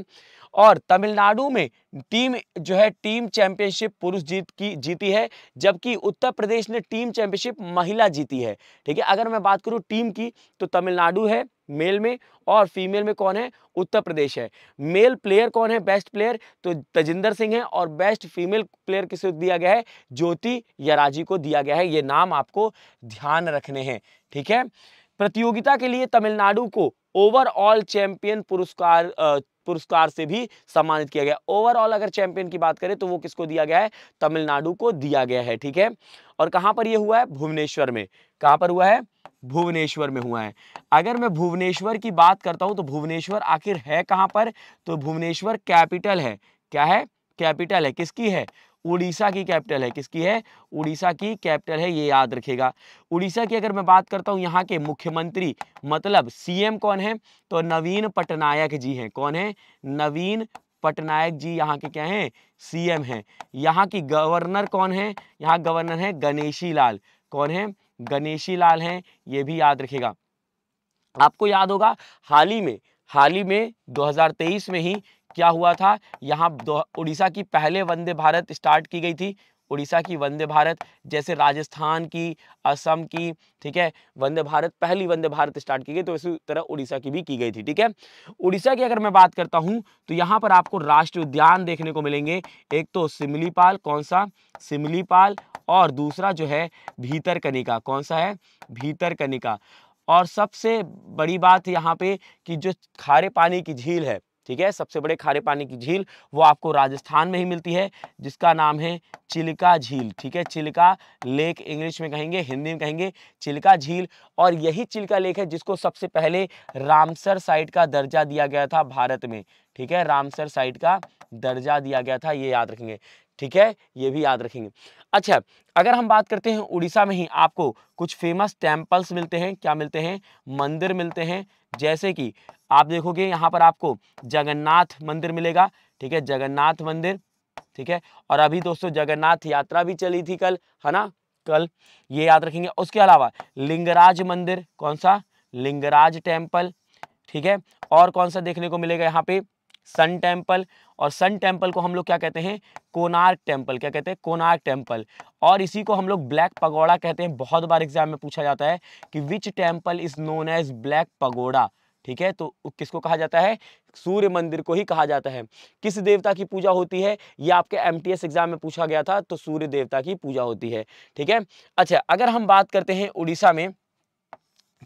और तमिलनाडु में टीम जो है, टीम चैंपियनशिप पुरुष जीत की, जीती है, जबकि उत्तर प्रदेश ने टीम चैंपियनशिप महिला जीती है। ठीक है? अगर मैं बात करूँ टीम की तो तमिलनाडु है मेल में और फीमेल में कौन है? उत्तर प्रदेश है। मेल प्लेयर कौन है? बेस्ट प्लेयर तो तजिंदर सिंह है और बेस्ट फीमेल प्लेयर किसे दिया गया है? ज्योति यराजी को दिया गया है। ये नाम आपको ध्यान रखने हैं, ठीक है? प्रतियोगिता के लिए तमिलनाडु को ओवरऑल चैंपियन पुरस्कार पुरस्कार से भी सम्मानित किया गया। ओवरऑल अगर चैंपियन की बात करें तो वो किसको दिया गया है? तमिलनाडु को दिया गया है, ठीक है? और कहाँ पर यह हुआ है? भुवनेश्वर में। कहाँ पर हुआ है? भुवनेश्वर में हुआ है। अगर मैं भुवनेश्वर की बात करता हूँ तो भुवनेश्वर आखिर है कहाँ पर? तो भुवनेश्वर कैपिटल है। क्या है? कैपिटल है। किसकी है? उड़ीसा की कैपिटल है। किसकी है? उड़ीसा की कैपिटल है, ये याद रखेगा। उड़ीसा की अगर मैं बात करता हूँ, यहाँ के मुख्यमंत्री मतलब सीएम कौन है? तो नवीन पटनायक जी हैं। कौन है? नवीन पटनायक जी यहाँ के क्या हैं? सीएम हैं। यहाँ की गवर्नर कौन है? यहाँ गवर्नर है गणेशी लाल कौन है? गणेशी लाल हैं, ये भी याद रखेगा आपको याद होगा, हाल ही में, हाल ही में 2023 में ही क्या हुआ था? यहाँ उड़ीसा की पहले वंदे भारत स्टार्ट की गई थी। उड़ीसा की वंदे भारत, जैसे राजस्थान की, असम की, ठीक है, वंदे भारत, पहली वंदे भारत स्टार्ट की गई तो इसी तरह उड़ीसा की भी की गई थी, ठीक है? उड़ीसा की अगर मैं बात करता हूँ तो यहाँ पर आपको राष्ट्रीय उद्यान देखने को मिलेंगे। एक तो सिमलीपाल, कौन सा? सिमलीपाल और दूसरा जो है भीतर कनिका। कौन सा है? भीतर कनिका। और सबसे बड़ी बात यहाँ पे कि जो खारे पानी की झील है, ठीक है? सबसे बड़े खारे पानी की झील वो आपको राजस्थान में ही मिलती है, जिसका नाम है चिल्का झील, ठीक है? चिल्का लेक इंग्लिश में कहेंगे, हिंदी में कहेंगे चिल्का झील। और यही चिल्का लेक है जिसको सबसे पहले रामसर साइट का दर्जा दिया गया था भारत में, ठीक है? रामसर साइट का दर्जा दिया गया था, ये याद रखेंगे। ठीक है? ये भी याद रखेंगे। अच्छा अगर हम बात करते हैं उड़ीसा में ही, आपको कुछ फ़ेमस टेम्पल्स मिलते हैं, क्या मिलते हैं? मंदिर मिलते हैं, जैसे कि आप देखोगे यहाँ पर आपको जगन्नाथ मंदिर मिलेगा, ठीक है? जगन्नाथ मंदिर, ठीक है? और अभी दोस्तों जगन्नाथ यात्रा भी चली थी कल, है ना? कल, ये याद रखेंगे। उसके अलावा लिंगराज मंदिर, कौन सा? लिंगराज टेंपल ठीक है? और कौन सा देखने को मिलेगा यहाँ पे? सन टेंपल और सन टेंपल को हम लोग क्या कहते हैं? कोनार्क टेंपल क्या कहते हैं? कोनार्क टेंपल और इसी को हम लोग ब्लैक पगोड़ा कहते हैं। बहुत बार एग्ज़ाम में पूछा जाता है कि which temple is known as black pagoda ठीक है? तो किसको कहा जाता है? सूर्य मंदिर को ही कहा जाता है। किस देवता की पूजा होती है? ये आपके एमटीएस एग्ज़ाम में पूछा गया था तो सूर्य देवता की पूजा होती है। ठीक है? अच्छा अगर हम बात करते हैं उड़ीसा में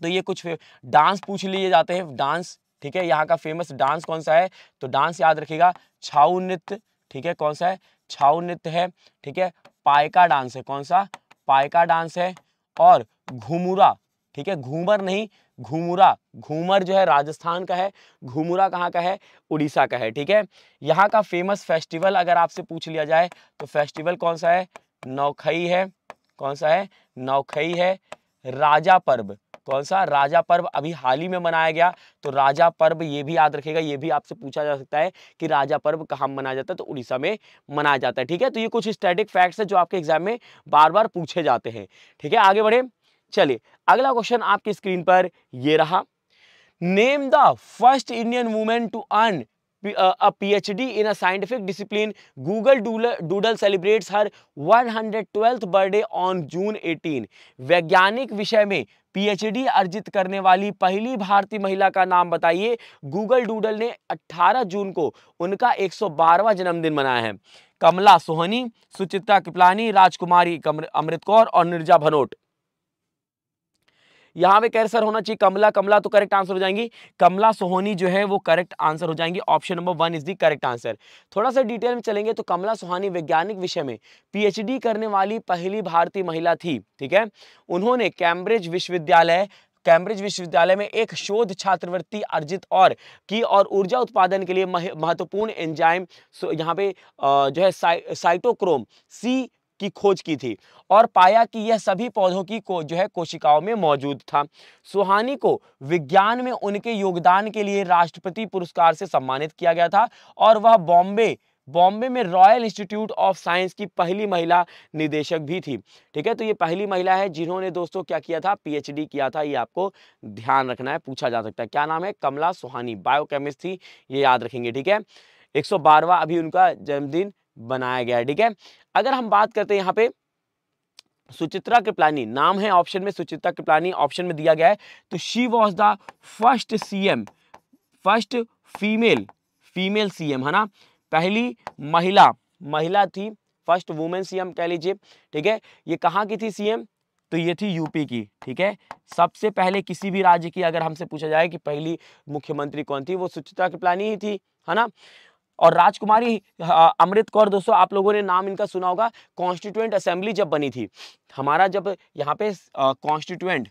तो ये कुछ डांस पूछ लिए जाते हैं। डांस ठीक है? यहाँ का फ़ेमस डांस कौन सा है? तो डांस याद रखिएगा, छाऊ नृत्य, ठीक है? कौन सा है? छाऊ नृत्य है, ठीक है? पायका डांस है, कौन सा? पायका डांस है और घुमुरा, ठीक है? घूमर नहीं, घूमुरा, घूमर जो है राजस्थान का है, घूमुरा कहाँ का है? उड़ीसा का है, ठीक है? यहाँ का फ़ेमस फेस्टिवल अगर आपसे पूछ लिया जाए तो फेस्टिवल कौन सा है? नौखई है, कौन सा है? नौखई है, राजा पर्व। कौन सा? राजा पर्व अभी हाल ही में मनाया गया। तो राजा पर्व ये भी याद रखेगा, ये भी आपसे पूछा जा सकता है कि राजा पर्व कहाँ मनाया जाता है। तो उड़ीसा में मनाया जाता है, ठीक है? तो ये कुछ स्टैटिक फैक्ट्स है जो आपके एग्ज़ाम में बार बार पूछे जाते हैं, ठीक है? आगे बढ़े। चलिए, अगला क्वेश्चन आपकी स्क्रीन पर ये रहा। Name the first Indian women to earn a PhD in a scientific discipline, Google Doodle celebrates her 112th birthday on June 18. वैज्ञानिक विषय में पीएचडी अर्जित करने वाली पहली भारतीय महिला का नाम बताइए। गूगल डूडल ने 18 जून को उनका 112वां जन्मदिन मनाया है। कमला सोहनी सुचित्रा कृपलानी राजकुमारी अमृत कौर और निर्जा भनोट। यहाँ पे कैसे सर होना चाहिए। कमला कमला तो करेक्ट आंसर हो जाएँगी। कमला सोहोनी जो है वो करेक्ट आंसर हो जाएँगी। Option number one is the correct answer थोड़ा सा डिटेल में चलेंगे तो कमला सोहानी वैज्ञानिक विषय में पीएचडी करने वाली पहली भारतीय महिला थी ठीक है? उन्होंने कैम्ब्रिज विश्वविद्यालय कैम्ब्रिज विश्वविद्यालय में एक शोध छात्रवृत्ति अर्जित और की और ऊर्जा उत्पादन के लिए महत्वपूर्ण एंजाइम यहाँ पे जो है साइ, साइटोक्रोम सी की खोज की थी और पाया कि यह सभी पौधों की को जो है, कोशिकाओं में मौजूद था। सुहानी को विज्ञान में उनके योगदान के लिए राष्ट्रपति पुरस्कार से सम्मानित किया गया था और वह बॉम्बे बॉम्बे में रॉयल इंस्टीट्यूट ऑफ़ साइंस की पहली महिला निदेशक भी थी। ठीक है तो ये पहली महिला है जिन्होंने दोस्तों क्या किया था? पीएचडी किया था, ये आपको ध्यान रखना है, पूछा जा सकता है। क्या नाम है? कमला सुहानी बायोकेमिस्ट थी, ये याद रखेंगे, ठीक है? एक अभी उनका जन्मदिन बनाया गया है, ठीक है? अगर हम बात करते हैं यहाँ पे, सुचित्रा कृपलानी, नाम है ऑप्शन में, सुचित्रा कृपलानी ऑप्शन में दिया गया है तो she was the first CM first female female CM है ना? पहली महिला महिला थी फ़र्स्ट वुमेन सीएम कह लीजिए, ठीक है? ये कहाँ की थी सीएम तो ये थी यूपी की, ठीक है? सबसे पहले किसी भी राज्य की अगर हमसे पूछा जाए कि पहली मुख्यमंत्री कौन थी, वो सुचित्रा कृपलानी ही थी, है ना? और राजकुमारी अमृत कौर दोस्तों, आप लोगों ने नाम इनका सुना होगा, कॉन्स्टिट्यूएंट असेंबली जब बनी थी। हमारा जब यहाँ पे कॉन्स्टिट्यूएंट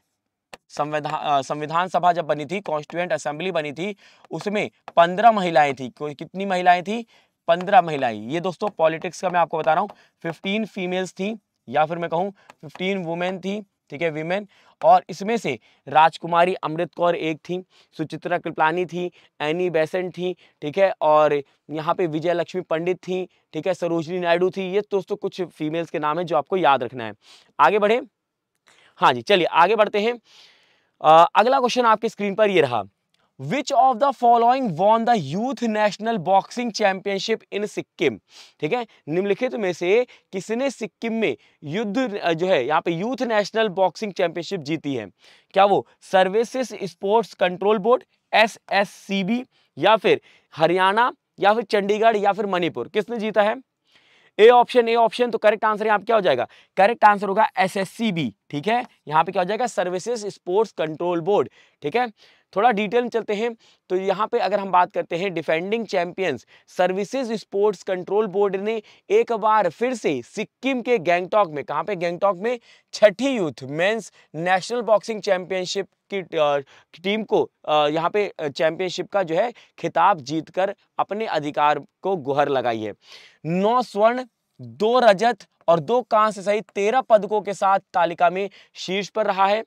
संविधान संविधान सभा जब बनी थी, कॉन्स्टिट्यूएंट असेंबली बनी थी, उसमें पंद्रह महिलाएँ थी। कितनी महिलाएँ थी? पंद्रह महिलाएँ। ये दोस्तों, पॉलिटिक्स का मैं आपको बता रहा हूँ, फिफ्टीन फीमेल्स थी, या फिर मैं कहूँ, फिफ्टीन वुमेन थी ठीक है विमेन और इसमें से राजकुमारी अमृत कौर एक थी सुचित्रा कृपलानी थी एनी बेसेंट थी ठीक है और यहाँ पे विजय लक्ष्मी पंडित थी ठीक है सरोजनी नायडू थी। ये दोस्तों कुछ फीमेल्स के नाम है जो आपको याद रखना है। आगे बढ़े? हाँ जी चलिए आगे बढ़ते हैं। आ, अगला क्वेश्चन आपके स्क्रीन पर ये रहा। Which of the following won the youth national boxing championship in Sikkim ठीक है? निम्नलिखित में से किसने सिक्किम में युद्ध जो है, यहाँ पे यूथ नेशनल बॉक्सिंग चैंपियनशिप जीती है? क्या वो services sports control board S S C B या फिर हरियाणा, या फिर चंडीगढ़, या फिर मणिपुर? किसने जीता है? ए ऑप्शन ए ऑप्शन तो करेक्ट आंसर यहाँ पे क्या हो जाएगा? करेक्ट आंसर होगा एस एस सी बी ठीक है? यहाँ पे क्या हो जाएगा? सर्विसेज़ स्पोर्ट्स कंट्रोल बोर्ड ठीक है? थोड़ा डिटेल में चलते हैं। तो यहाँ पे अगर हम बात करते हैं defending champions, services sports control board ने एक बार फिर से सिक्किम के गैंगटॉक में, कहाँ पे? गैंगटॉक में छठी youth men's national boxing championship की टीम को यहाँ पे चैंपियनशिप का जो है खिताब जीतकर अपने अधिकार को गुहर लगाई है। नौ स्वर्ण, दो रजत और दो कांस्य सहित तेरह पदकों के साथ तालिका में शीर्ष पर रहा है।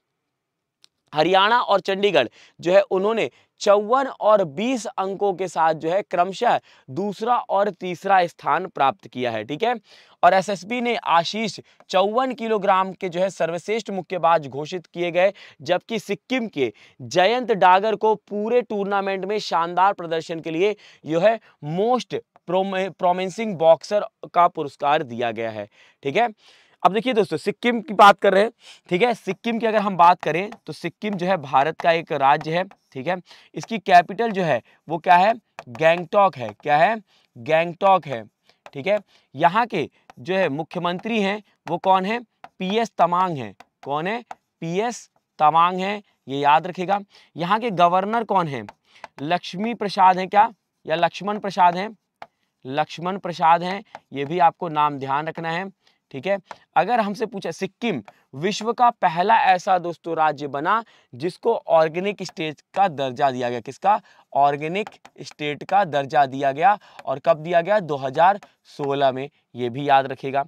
हरियाणा और चंडीगढ़ जो है उन्होंने चौवन और 20 अंकों के साथ जो है क्रमशः दूसरा और तीसरा स्थान प्राप्त किया है, ठीक है? और एसएसबी ने आशीष चौवन किलोग्राम के जो है सर्वश्रेष्ठ मुक्केबाज घोषित किए गए, जबकि सिक्किम के जयंत डागर को पूरे टूर्नामेंट में शानदार प्रदर्शन के लिए जो है मोस्ट प्रोमिसिंग बॉक्सर का पुरस्कार दिया गया है, ठीक है? अब देखिए दोस्तों, सिक्किम की बात कर रहे हैं, ठीक है? सिक्किम की अगर हम बात करें तो सिक्किम जो है भारत का एक राज्य है, ठीक है? इसकी कैपिटल जो है, वो क्या है? गैंगटॉक है। क्या है? गैंगटॉक है, ठीक है? यहाँ के जो है मुख्यमंत्री हैं, वो कौन है? पी एस तमांग हैं। कौन है? पी एस तमांग हैं, ये याद रखेगा। यहाँ के गवर्नर कौन है? लक्ष्मी प्रसाद हैं क्या? या लक्ष्मण प्रसाद हैं? लक्ष्मण प्रसाद हैं, ये भी आपको नाम ध्यान रखना है। ठीक है? अगर हमसे पूछा, सिक्किम विश्व का पहला ऐसा दोस्तों राज्य बना जिसको ऑर्गेनिक स्टेट का दर्जा दिया गया, किसका? ऑर्गेनिक स्टेट का दर्जा दिया गया और कब दिया गया? 2016 में, ये भी याद रखेगा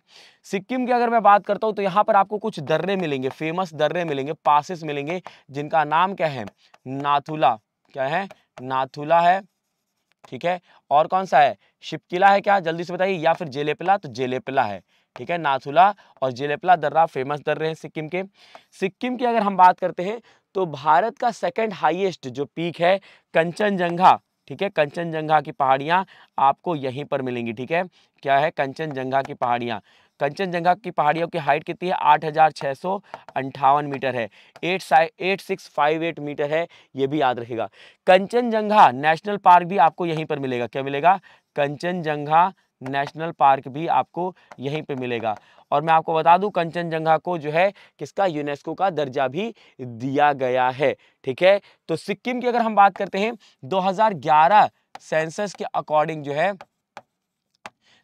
सिक्किम की अगर मैं बात करता हूँ तो यहाँ पर आपको कुछ दर्रे मिलेंगे फ़ेमस दर्रे मिलेंगे पासिस मिलेंगे, जिनका नाम क्या है? नाथुला। क्या है? नाथुला है, ठीक है? और कौन सा है? शिपकिला है क्या? जल्दी से बताइए, या फिर जेलेपिला? तो जेलेपिला है। ठीक है, नाथुला और जिलेपला दर्रा फ़ेमस दर्रे हैं सिक्किम के। सिक्किम की अगर हम बात करते हैं तो भारत का सेकंड हाईएस्ट जो पीक है, कंचनजंगा, ठीक है, कंचनजंगा की पहाड़ियाँ आपको यहीं पर मिलेंगी, ठीक है। क्या है? कंचनजंगा की पहाड़ियाँ। कंचनजंगा की पहाड़ियों की हाइट कितनी है? आठ हज़ार छः सौ अंठावन मीटर है। Eight eight six five eight metre है, ये भी याद रखेगा। कंचनजंगा नेशनल पार्क भी आपको यहीं पर मिलेगा। क्या मिलेगा? कंचनजंगा नेशनल पार्क भी आपको यहीं पे मिलेगा। और मैं आपको बता दूँ, कंचनजंगा को जो है, किसका? यूनेस्को का दर्जा भी दिया गया है, ठीक है? तो सिक्किम की अगर हम बात करते हैं 2011 सेंसस के अकॉर्डिंग जो है,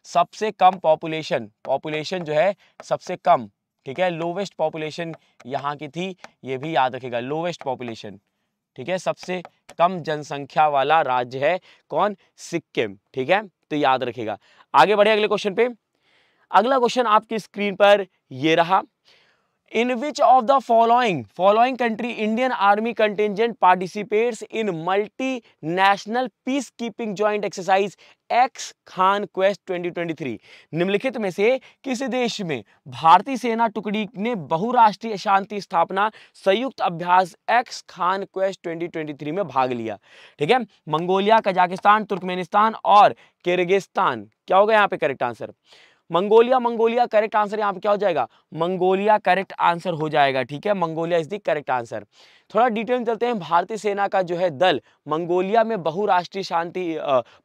सबसे कम पॉपुलेशन पॉपुलेशन जो है, सबसे कम, ठीक है? लोवेस्ट पॉपुलेशन यहाँ की थी, ये भी याद रखेगा लोवेस्ट पॉपुलेशन, ठीक है? सबसे कम जनसंख्या वाला राज्य है कौन? सिक्किम, ठीक है? तो याद रखेगा। आगे बढ़े अगले क्वेश्चन पे। अगला क्वेश्चन आपकी स्क्रीन पर ये रहा। In which of the following? Following country, indian army contingent participates in multinational peacekeeping joint exercise ex Khan quest 2023 निम्नलिखित में से किस देश में भारतीय सेना टुकड़ी ने बहुराष्ट्रीय शांति स्थापना संयुक्त अभ्यास एक्स खान क्वेस्ट 2023 में भाग लिया? ठीक है? मंगोलिया, कजाकिस्तान, तुर्कमेनिस्तान और किर्गिस्तान। क्या होगा यहाँ पे correct answer Mongolia Mongolia correct answer यहाँ पे क्या हो जाएगा? मंगोलिया करेक्ट आंसर हो जाएगा, ठीक है? Mongolia is the correct answer थोड़ा डिटेल में चलते हैं, भारतीय सेना का जो है दल, मंगोलिया में बहुराष्ट्रीय शांति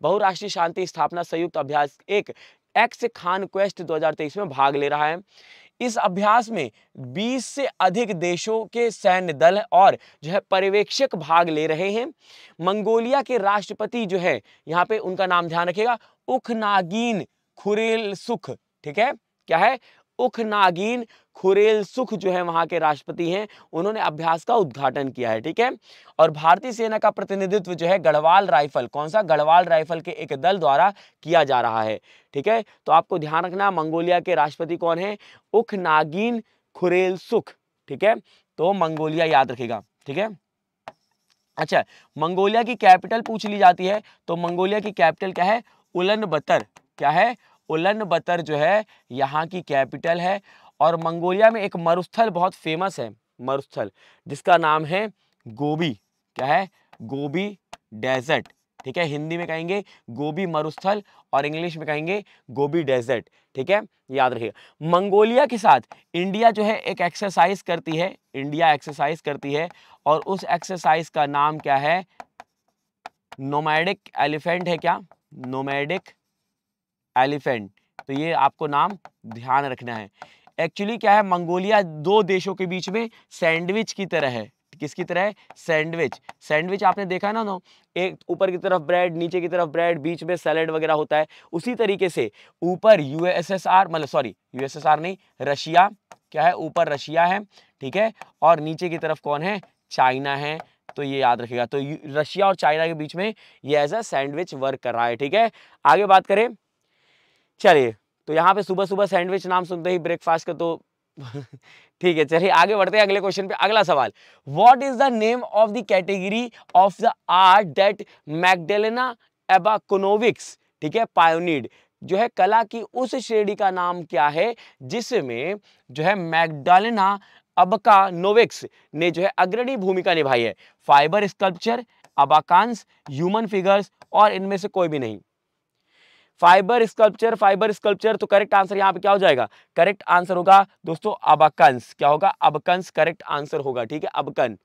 बहुराष्ट्रीय शांति स्थापना संयुक्त अभ्यास, एक एक्स खान क्वेस्ट 2023 में भाग ले रहा है। इस अभ्यास में 20 से अधिक देशों के सैन्य दल और जो है पर्यवेक्षक भाग ले रहे हैं। मंगोलिया के राष्ट्रपति जो है, यहाँ पे उनका नाम ध्यान रखेगा उखनागीन खुरेल सुख, ठीक है? क्या है? उख नागिन खुरेल सुख जो है वहाँ के राष्ट्रपति हैं, उन्होंने अभ्यास का उद्घाटन किया है, ठीक है? और भारतीय सेना का प्रतिनिधित्व जो है गढ़वाल राइफल, कौन सा? गढ़वाल राइफल के एक दल द्वारा किया जा रहा है, ठीक है? तो आपको ध्यान रखना, मंगोलिया के राष्ट्रपति कौन है? उख नागिन खुरेल सुख, ठीक है? तो मंगोलिया याद रखेगा, ठीक है? अच्छा मंगोलिया की कैपिटल पूछ ली जाती है तो मंगोलिया की कैपिटल क्या है? उलन बतर क्या है? उलन बतर जो है, यहाँ की कैपिटल है और मंगोलिया में एक मरुस्थल बहुत फ़ेमस है, मरुस्थल, जिसका नाम है गोबी। क्या है? गोबी डेजर्ट, ठीक है? हिंदी में कहेंगे गोबी मरुस्थल और इंग्लिश में कहेंगे गोबी डेजर्ट, ठीक है? याद रखिएगा। मंगोलिया के साथ इंडिया जो है एक एक्सरसाइज करती है, इंडिया एक्सरसाइज करती है और उस एक्सरसाइज का नाम क्या है? नोमैडिक एलिफेंट है क्या? Nomadic elephant. तो ये आपको नाम ध्यान रखना है। एक्चुअली क्या है, मंगोलिया दो देशों के बीच में सैंडविच की तरह है। किसकी तरह है? सैंडविच। सैंडविच आपने देखा ना ना? एक ऊपर की तरफ़ ब्रेड, नीचे की तरफ़ ब्रेड, बीच में सैलेड वगैरह होता है। उसी तरीके से ऊपर यूएसएसआर मतलब सॉरी, यूएसएसआर नहीं, रशिया। क्या है? ऊपर रशिया है, ठीक है? और नीचे की तरफ़ कौन है? चाइना है। तो ये याद रखेगा तो रशिया और चाइना के बीच में ये एज अ सैंडविच वर्क कर रहा है, ठीक है? आगे बात करें। चलिए तो यहाँ पे सुबह सुबह सैंडविच नाम सुनते ही ब्रेकफास्ट का तो <laughs> ठीक है, चलिए आगे बढ़ते हैं अगले क्वेश्चन पे, अगला सवाल। What is the name of the category of the art that Magdalena Abakanowicz ठीक है पायोनिड जो है कला की उस श्रेणी का नाम क्या है, जिसमें जो है मैगडालिना अबका नोविक्स ने जो है अग्रणी भूमिका निभाई है? Fibre sculpture Abakans human figures और इनमें से कोई भी नहीं। फाइबर स्कल्पचर फाइबर स्कल्पचर तो करेक्ट आंसर यहाँ पे क्या हो जाएगा? करेक्ट आंसर होगा, दोस्तों अबकंस क्या होगा? अबकंस करेक्ट आंसर होगा, ठीक है? अबकन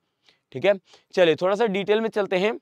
ठीक है? चलिए थोड़ा सा डिटेल में चलते हैं।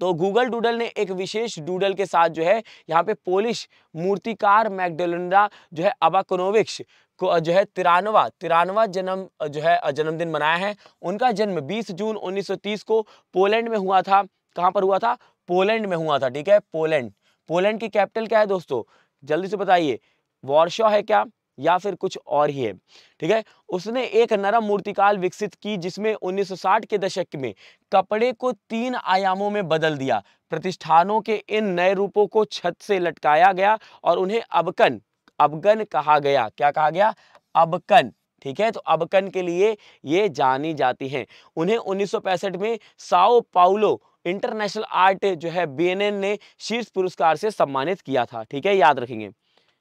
तो गूगल डूडल ने एक विशेष डूडल के साथ जो है, यहाँ पे पोलिश मूर्तिकार मैकडोलिंडा जो है अबाकोनोविक्स को, जो है, तिरानवा तिरानवा जन्म, जो है, जन्मदिन मनाया है। उनका जन्म 20 जून 1930 को पोलैंड में हुआ था। कहाँ पर हुआ था? पोलैंड में हुआ था, ठीक है? पोलैंड पोलैंड की कैपिटल क्या है दोस्तों? जल्दी से बताइए। वॉर्शो है क्या? या फिर कुछ और ही है? ठीक है? उसने एक नरम मूर्तिकाल विकसित की जिसमें 1960 के दशक में कपड़े को तीन आयामों में बदल दिया। प्रतिष्ठानों के इन नए रूपों को छत से लटकाया गया और उन्हें अबकन, अबगन कहा गया। क्या कहा गया? अबकन। ठीक है? तो अबकन के लिए ये जानी जाती हैं। उन्हें 1965 में साओ पाउलो इंटरनेशनल आर्ट जो है बीएनएन ने शीर्ष पुरस्कार से सम्मानित किया था। ठीक है, याद रखेंगे।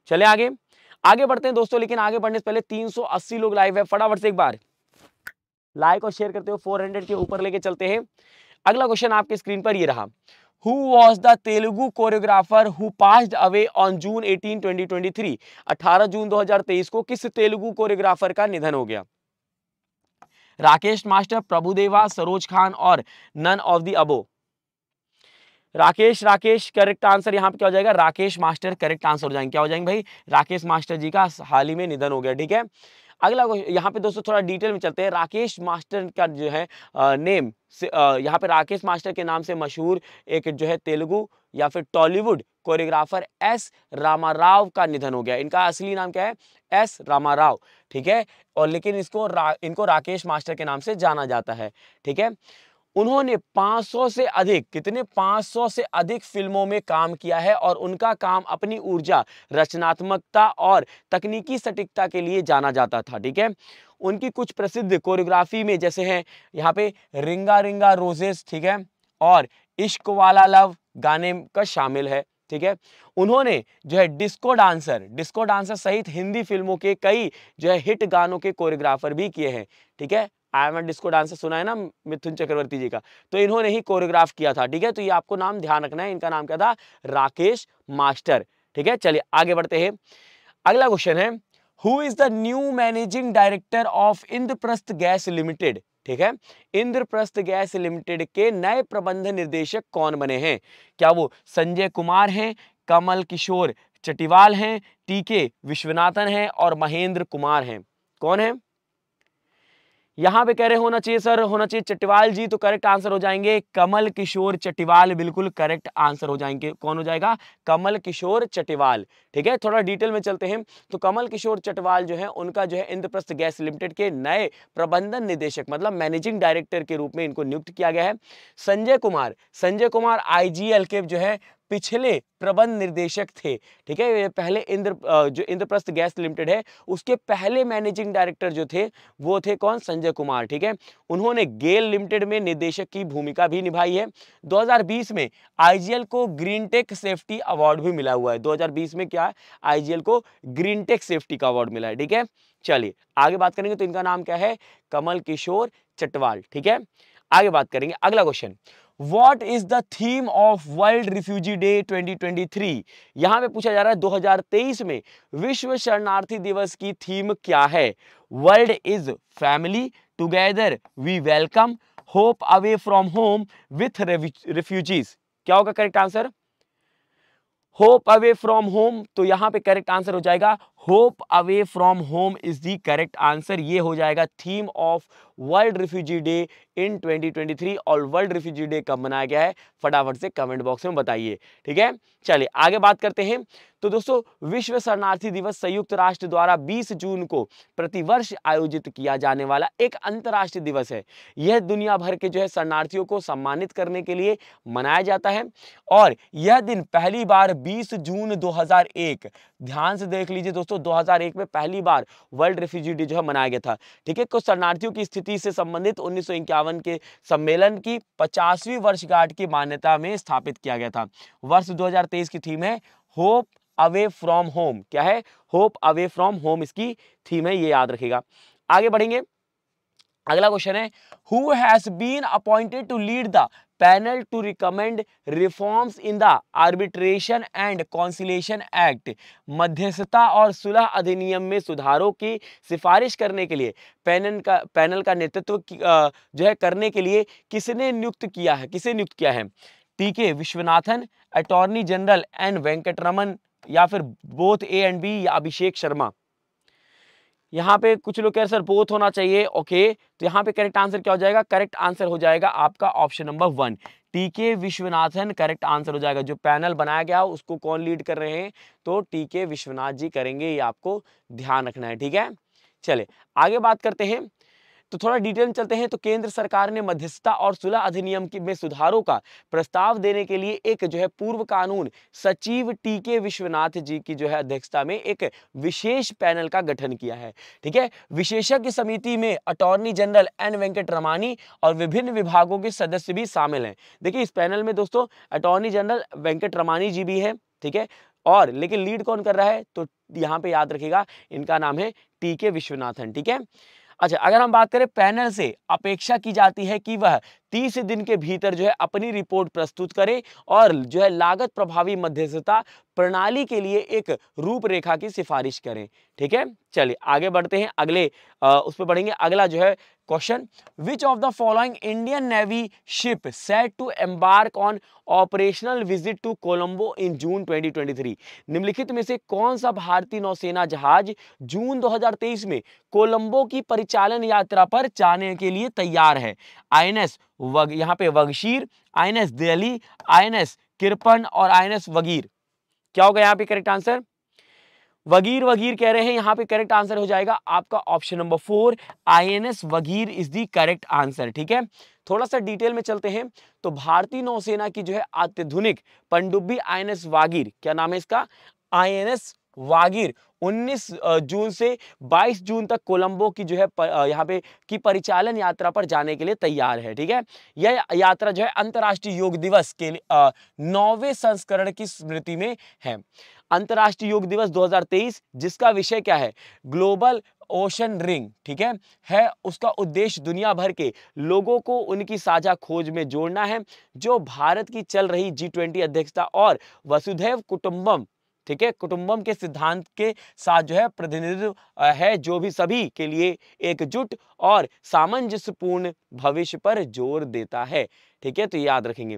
चले आगे। आगे बढ़ते हैं दोस्तों, लेकिन आगे बढ़ने से पहले 380 लोग लाइव है। फटाफट से एक बार। लाइक और शेयर करते हो 400 के ऊपर लेके चलते हैं। अगला क्वेश्चन आपके स्क्रीन पर ये रहा। Who was the Telugu choreographer who passed away on June 18 2023 18 जून 2023 को किस तेलुगु कोरियोग्राफर का निधन हो गया? राकेश मास्टर, प्रभुदेवा, सरोज खान और none of the above Rakesh Rakesh correct answer यहाँ पे क्या हो जाएगा? राकेश मास्टर करेक्ट आंसर हो जाएँगे। क्या हो जाएँगे भाई? राकेश मास्टर जी का हाल ही में निधन हो गया ठीक है? अगला यहाँ पे दोस्तों थोड़ा डिटेल में चलते हैं। राकेश मास्टर का जो है नेम से यहाँ पे राकेश मास्टर के नाम से मशहूर एक जो है तेलुगु या फिर टॉलीवुड कोरियोग्राफर एस रामाराव का निधन हो गया। इनका असली नाम क्या है? एस रामाराव ठीक है? और लेकिन इसको रा, इनको राकेश मास्टर के नाम से जाना जाता है ठीक है? उन्होंने 500 से अधिक, कितने? 500 से अधिक फ़िल्मों में काम किया है और उनका काम अपनी ऊर्जा, रचनात्मकता और तकनीकी सटीकता के लिए जाना जाता था, ठीक है? उनकी कुछ प्रसिद्ध कोरियोग्राफी में जैसे हैं, यहाँ पे रिंगा रिंगा रोजेस, ठीक है? और इश्क वाला लव गाने का शामिल है, ठीक है? उन्होंने जो है डिस्को डांसर डिस्को डांसर सहित हिंदी फ़िल्मों के कई जो है हिट गानों के कोरियोग्राफर भी किए हैं, ठीक है? आई एम डिस्को डांसर सुना है ना मिथुन चक्रवर्ती जी का। तो इन्होंने ही कोरियोग्राफ किया था, ठीक है? तो ये आपको नाम ध्यान रखना है। इनका नाम क्या था? राकेश मास्टर, ठीक है? चलिए आगे बढ़ते हैं। अगला क्वेश्चन है who is the new managing director of Indraprastha gas limited ठीक है? इंद्रप्रस्थ गैस लिमिटेड के नए प्रबंध निर्देशक कौन बने हैं? क्या वो संजय कुमार हैं, कमल किशोर चटिवाल हैं टीके विश्वनाथन हैं और महेंद्र कुमार हैं? कौन है? यहाँ पे कह रहे, होना चाहिए सर, होना चाहिए चट्टीवाल जी तो करेक्ट आंसर हो जाएँगे कमल किशोर चट्टीवाल। बिल्कुल करेक्ट आंसर हो जाएँगे। कौन हो जाएगा? कमल किशोर चट्टीवाल। ठीक है, थोड़ा डिटेल में चलते हैं। तो कमल किशोर चटवाल जो है, उनका जो है इंद्रप्रस्थ गैस लिमिटेड के नए प्रबंधन निदेशक मतलब मैनेजिंग डायरेक्टर के रूप में इनको नियुक्त किया गया है। संजय कुमार संजय कुमार आईजीएल के जो है पिछले प्रबंध निर्देशक थे, ठीक है? पहले इंद्र जो इंद्रप्रस्थ गैस लिमिटेड है, उसके पहले मैनेजिंग डायरेक्टर जो थे, वो थे कौन? संजय कुमार, ठीक है? उन्होंने गेल लिमिटेड में निदेशक की भूमिका भी निभाई है। 2020 में आईजीएल को ग्रीन टेक सेफ्टी अवार्ड भी मिला हुआ है। 2020 में क्या? आईजीएल को ग्रीन टेक सेफ्टी का अवार्ड मिला है, ठीक है? चलिए, आगे बात करेंगे तो इनका नाम क्या है? कमल किशोर चटवाल, ठीक है? आगे बात करेंगे, अगला question. What is the theme of world refugee day 2023 यहाँ पे पूछा जा रहा है 2023 में विश्व शरणार्थी दिवस की थीम क्या है? World is family together we welcome hope away from home with refugees क्या होगा correct answer hope away from home तो यहाँ पे करेक्ट आंसर हो जाएगा. Hope away from home is the correct answer ये हो जाएगा theme of world refugee day in 2023 और वर्ल्ड रिफ्यूजी डे कब मनाया गया है? फटाफट से कमेंट बॉक्स में बताइए, ठीक है? चलिए, आगे बात करते हैं। तो दोस्तों, विश्व शरणार्थी दिवस संयुक्त राष्ट्र द्वारा 20 जून को प्रतिवर्ष आयोजित किया जाने वाला एक अंतर्राष्ट्रीय दिवस है। यह दुनिया भर के जो है शरणार्थियों को सम्मानित करने के लिए मनाया जाता है और यह दिन पहली बार 20 जून 2001 ध्यान से देख लीजिए दोस्तों 2001 में पहली बार वर्ल्ड रिफ्यूजी डे जो है मनाया गया था, ठीक है? कुछ शरणार्थियों की स्थिति से संबंधित उन्नीस के सम्मेलन की पचासवीं वर्षगांठ की मान्यता में स्थापित किया गया था। वर्ष 2023 की थीम है, होप अवे फ्रॉम होम। क्या है? होप अवे फ्रॉम होम इसकी थीम है, ये याद रखेगा आगे बढ़ेंगे। अगला क्वेश्चन है who has been appointed to lead the panel to recommend reforms in the arbitration and conciliation act. मध्यस्थता और सुलह अधिनियम में सुधारों की सिफारिश करने के लिए पैनल का पैनल का नेतृत्व जो है करने के लिए किसने नियुक्त किया है, किसे नियुक्त किया है? T K Vishwanathan, attorney general N Venkataraman या फिर बोथ ए एंड बी या अभिषेक शर्मा। यहाँ पे कुछ लोग कह रहे सर बोथ होना चाहिए। ओके तो यहाँ पे करेक्ट आंसर क्या हो जाएगा? करेक्ट आंसर हो जाएगा आपका ऑप्शन नंबर वन टीके विश्वनाथन करेक्ट आंसर हो जाएगा। जो पैनल बनाया गया, उसको कौन लीड कर रहे हैं? तो टीके विश्वनाथ जी करेंगे, ये आपको ध्यान रखना है, ठीक है? चले, आगे बात करते हैं। तो थोड़ा डिटेल चलते हैं। तो केंद्र सरकार ने मध्यस्थता और सुलह अधिनियम में सुधारों का प्रस्ताव देने के लिए एक जो है पूर्व कानून सचिव टी के विश्वनाथ जी की जो है अध्यक्षता में एक विशेष पैनल का गठन किया है। ठीक है? विशेषज्ञ समिति में attorney general N Venkat Ramani और विभिन्न विभागों के सदस्य भी शामिल हैं। देखिए, इस पैनल में दोस्तों अटॉर्नी जनरल वेंकट रमानी जी भी है। ठीक है? और लेकिन लीड कौन कर रहा है? तो यहाँ पे याद रखिएगा, इनका नाम है टी के विश्वनाथन। ठीक है? अच्छा अगर हम बात करें पैनल से अपेक्षा की जाती है कि वह तीस दिन के भीतर जो है अपनी रिपोर्ट प्रस्तुत करें और जो है लागत प्रभावी मध्यस्थता प्रणाली के लिए एक रूपरेखा की सिफारिश करें। ठीक है? चलिए आगे बढ़ते हैं। अगले आ, उस पर बढ़ेंगे। अगला जो है question which of the following Indian navy ship set to embark on operational visit to Colombo in June 2023 निम्नलिखित में से कौन सा भारतीय नौसेना जहाज़ जून 2023 में कोलंबो की परिचालन यात्रा पर जाने के लिए तैयार है? आईएनएस वग, यहाँ पे वगशीर आईएनएस दिल्ली आईएनएस किरपन और आईएनएस वगीर। क्या होगा यहाँ पे करेक्ट आंसर वगीर वगीर कह रहे हैं, यहाँ पे करेक्ट आंसर हो जाएगा आपका option number four INS Vagir is the correct answer ठीक है? थोड़ा सा डिटेल में चलते हैं। तो भारतीय नौसेना की जो है अत्याधुनिक, पनडुब्बी आईएनएस वागीर, क्या नाम है इसका? आईएनएस वागीर। 19 जून से 22 जून तक कोलंबो की जो है यहाँ पे की परिचालन यात्रा पर जाने के लिए तैयार है, ठीक है? यह यात्रा जो है अंतर्राष्ट्रीय योग दिवस के नौवे संस्करण की स्मृति में है। अंतर्राष्ट्रीय योग दिवस 2023 जिसका विषय क्या है? ग्लोबल ओशन रिंग, ठीक है? है उसका उद्देश्य दुनिया भर के लोगों को उनकी साझा खोज में जोड़ना है, जो भारत की चल रही जी ट्वेंटी अध्यक्षता और वसुधैव कुटुंबम ठीक है? कुटुंबम के सिद्धांत के साथ जो है प्रतिनिधित्व है जो भी सभी के लिए एकजुट और सामंजस्यपूर्ण भविष्य पर ज़ोर देता है। ठीक है? तो याद रखेंगे।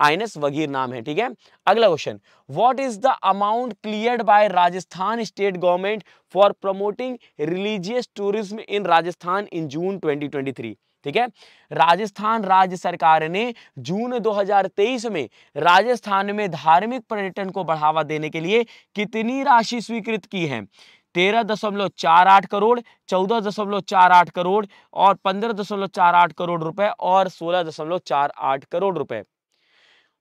आईएनएस वगीर नाम है, ठीक है? अगला question what is the amount cleared by Rajasthan state government for promoting religious tourism in Rajasthan in June 2023 ठीक है? राजस्थान राज्य सरकार ने जून 2023 में राजस्थान में धार्मिक पर्यटन को बढ़ावा देने के लिए कितनी राशि स्वीकृत की है? तेरह दशमलव चार आठ करोड़, चौदह दशमलव चार आठ करोड़ और पंद्रह दशमलव चार आठ करोड़ रुपए और सोलह दशमलव चार आठ करोड़ रुपए।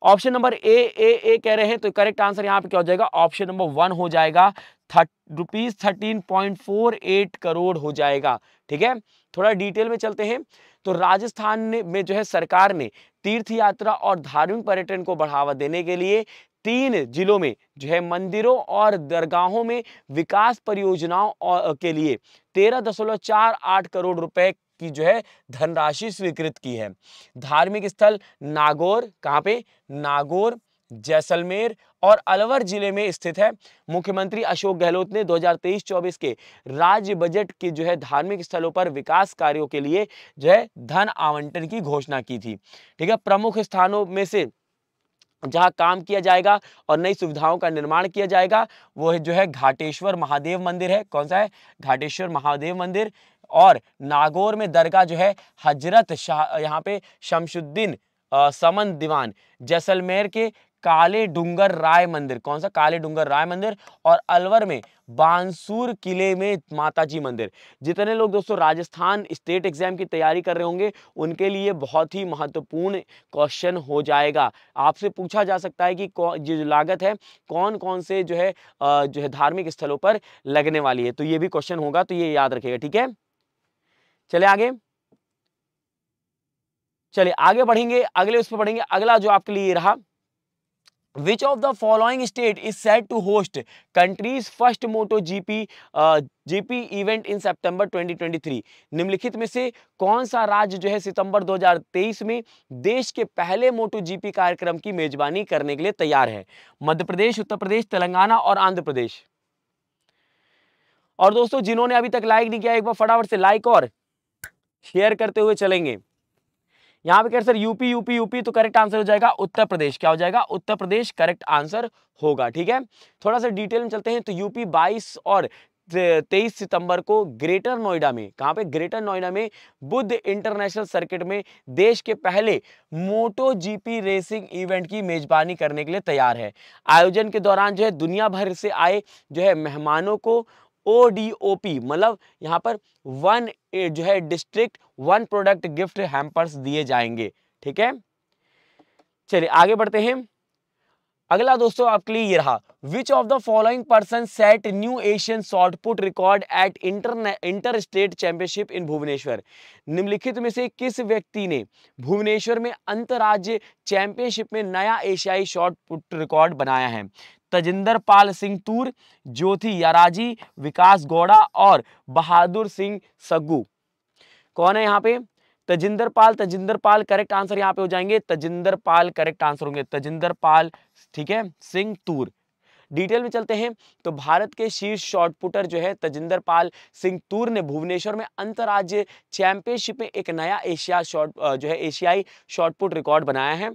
ऑप्शन नंबर ए ए ए कह रहे हैं तो करेक्ट आंसर यहाँ पे क्या हो जाएगा? ऑप्शन नंबर वन हो जाएगा rupees thirteen point four eight crore हो जाएगा, ठीक है? थोड़ा डिटेल में चलते हैं। तो राजस्थान में जो है सरकार ने तीर्थ यात्रा और धार्मिक पर्यटन को बढ़ावा देने के लिए तीन जिलों में जो है मंदिरों और दरगाहों में विकास परियोजनाओं के लिए तेरह दशमलव चार आठ करोड़ रुपए की जो है धनराशि स्वीकृत की है। धार्मिक स्थल नागौर, कहाँ पे? नागौर जैसलमेर और अलवर ज़िले में स्थित है। मुख्यमंत्री अशोक गहलोत ने 2023-24 के राज्य बजट के जो है धार्मिक स्थलों पर विकास कार्यों के लिए जो है धन आवंटन की घोषणा की थी। ठीक है, प्रमुख स्थानों में से जहाँ काम किया जाएगा और नई सुविधाओं का निर्माण किया जाएगा, वो है जो है घाटेश्वर महादेव मंदिर है। कौन सा है? घाटेश्वर महादेव मंदिर और नागौर में दरगाह जो है हज़रत शाह, यहाँ पे शमशुद्दीन समन दीवान जैसलमेर के काले डूंगर राय मंदिर। कौन सा? काले डूंगर राय मंदिर और अलवर में बांसुर किले में माता जी मंदिर। जितने लोग दोस्तों राजस्थान स्टेट एग्ज़ाम की तैयारी कर रहे होंगे, उनके लिए बहुत ही महत्वपूर्ण क्वेश्चन हो जाएगा। आपसे पूछा जा सकता है कि जो लागत है कौन कौन से जो है जो है धार्मिक स्थलों पर लगने वाली है? तो ये भी क्वेश्चन होगा तो ये याद रखेगा ठीक है? चले आगे। चलिए आगे बढ़ेंगे, अगले उस पर बढ़ेंगे। अगला जो आपके लिए रहा Which of the following state is said to host country's first MotoGP uh, GP event in September 2023? निम्नलिखित में से कौन सा राज्य जो है सितंबर 2023 में देश के पहले मोटो जीपी कार्यक्रम की मेजबानी करने के लिए तैयार है? मध्य प्रदेश उत्तर प्रदेश तेलंगाना और आंध्र प्रदेश। और दोस्तों जिन्होंने अभी तक लाइक नहीं किया एक बार फटाफट से लाइक और शेयर करते हुए चलेंगे। यहाँ पे कह सर, यूपी यूपी यूपी तो करेक्ट आंसर हो जाएगा, उत्तर प्रदेश। क्या हो जाएगा? उत्तर प्रदेश करेक्ट आंसर होगा, ठीक है? थोड़ा सा डिटेल में चलते हैं तो यूपी 22 और तेईस सितंबर को ग्रेटर नोएडा में, कहाँ पे? ग्रेटर नोएडा में बुद्ध इंटरनेशनल सर्किट में देश के पहले मोटो जीपी रेसिंग इवेंट की मेजबानी करने के लिए तैयार है। आयोजन के दौरान जो है दुनिया भर से आए जो है मेहमानों को ओ डी ओ पी मतलब यहाँ पर वन जो है district one product gift hampers दिए जाएँगे, ठीक है? चलिए आगे बढ़ते हैं। अगला दोस्तों आपके लिए ये रहा। Which of the following person set new Asian shot put record at inter inter state championship in Bhubaneswar निम्नलिखित में से किस व्यक्ति ने भुवनेश्वर में अंतर्राज्य चैंपियनशिप में नया एशियाई शॉर्टपुट रिकॉर्ड बनाया है? तजिंदर पाल सिंह तूर, ज्योति याराजी, विकास गौड़ा और बहादुर सिंह सग्गू। कौन है यहाँ पे? तजिंदर पाल। तजिंदर पाल करेक्ट आंसर यहाँ पे हो जाएँगे। तजिंदर पाल करेक्ट आंसर होंगे। तजिंदर पाल, ठीक है, सिंह तूर। डिटेल में चलते हैं। तो भारत के शीर्ष शॉट पुटर जो है, तजिंदर पाल सिंह तूर ने भुवनेश्वर में अंतर्राज्य चैंपियनशिप में एक नया एशिया शॉट जो है, एशियाई शॉटपुट रिकॉर्ड बनाया है।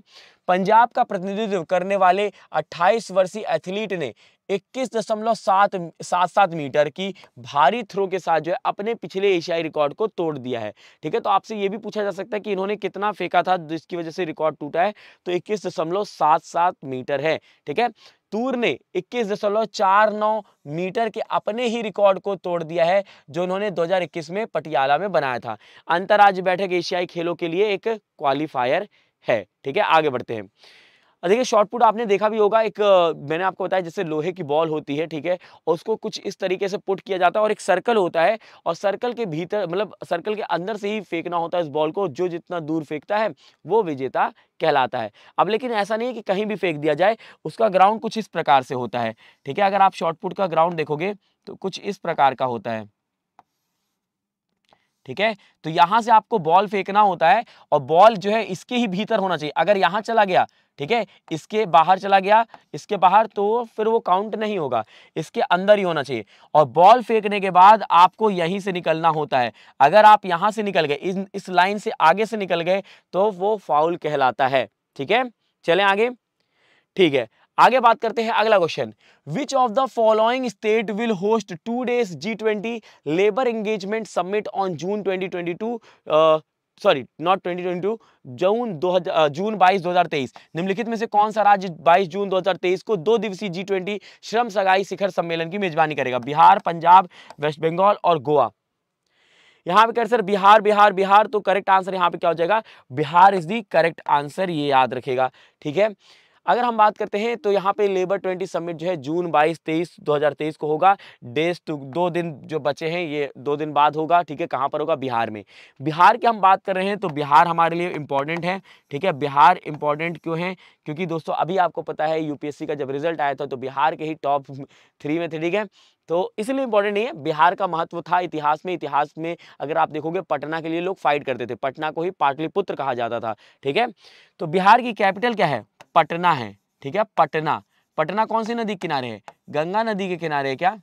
पंजाब का प्रतिनिधित्व करने वाले 28 वर्षीय एथलीट ने इक्कीस दशमलव सात सात सात मीटर की भारी थ्रो के साथ जो है, अपने पिछले एशियाई रिकॉर्ड को तोड़ दिया है। ठीक है तो आपसे ये भी पूछा जा सकता है कि इन्होंने कितना फेंका था, जिसकी वजह से रिकॉर्ड टूटा है। तो इक्कीस दशमलव सात सात मीटर है। ठीक है तूर ने इक्कीस दशमलव चार नौ मीटर के अपने ही रिकॉर्ड को तोड़ दिया है, जो उन्होंने 2021 में पटियाला में बनाया था। अंतरराज्य बैठक एशियाई खेलों के लिए एक क्वालिफायर है, ठीक है? आगे बढ़ते हैं। देखिए शॉर्ट पुट आपने देखा भी होगा, एक मैंने आपको बताया जैसे लोहे की बॉल होती है, ठीक है उसको कुछ इस तरीके से पुट किया जाता है और एक सर्कल होता है और सर्कल के भीतर मतलब सर्कल के अंदर से ही फेंकना होता है इस बॉल को, जो जितना दूर फेंकता है, वो विजेता कहलाता है। अब लेकिन ऐसा नहीं है कि कहीं भी फेंक दिया जाए, उसका ग्राउंड कुछ इस प्रकार से होता है, ठीक है, अगर आप शॉर्ट पुट का ग्राउंड देखोगे तो कुछ इस प्रकार का होता है। ठीक है? तो यहाँ से आपको बॉल फेंकना होता है और बॉल जो है इसके ही भीतर होना चाहिए। अगर यहाँ चला गया ठीक है? इसके बाहर चला गया इसके बाहर तो फिर वो काउंट नहीं होगा। इसके अंदर ही होना चाहिए। और बॉल फेंकने के बाद आपको यहीं से निकलना होता है। अगर आप यहाँ से निकल गए इस, इस लाइन से आगे से निकल गए तो वो फाउल कहलाता है। ठीक है? चलें आगे। ठीक है। आगे बात करते हैं अगला question which of the following state will host two days G twenty labour engagement summit on June 2022 sorry not 2022 June दो जून 22 2023 निम्नलिखित में से कौन सा राज्य 22 जून 2023 को दो दिवसीय जी ट्वेंटी श्रम सगाई शिखर सम्मेलन की मेजबानी करेगा? बिहार, पंजाब, वेस्ट बंगाल और गोवा। यहाँ पे कर सर बिहार बिहार बिहार तो करेक्ट आंसर यहाँ पे क्या हो जाएगा? Bihar is the correct answer ये याद रखेगा। ठीक है? अगर हम बात करते हैं तो यहाँ पे लेबर ट्वेंटी समिट जो है, जून बाईस तेईस दो को होगा। डेज़ टू, दो दिन जो बचे हैं, ये दो दिन बाद होगा, ठीक है? कहाँ पर होगा? बिहार में। बिहार की हम बात कर रहे हैं तो बिहार हमारे लिए इंपॉर्टेंट है, ठीक है? बिहार इंपॉर्टेंट क्यों है? क्योंकि दोस्तों, अभी आपको पता है, यूपीएससी का जब रिज़ल्ट आया था तो बिहार के ही टॉप थ्री में थे, ठीक है? तो इसलिए इंपॉर्टेंट नहीं है। बिहार का महत्व था इतिहास में। इतिहास में अगर आप देखोगे, पटना के लिए लोग फाइट करते थे। पटना को ही पाटलिपुत्र कहा जाता था, ठीक है? तो बिहार की कैपिटल क्या है? पटना है, ठीक है? पटना। पटना कौन सी नदी किनारे है? गंगा नदी के किनारे है क्या?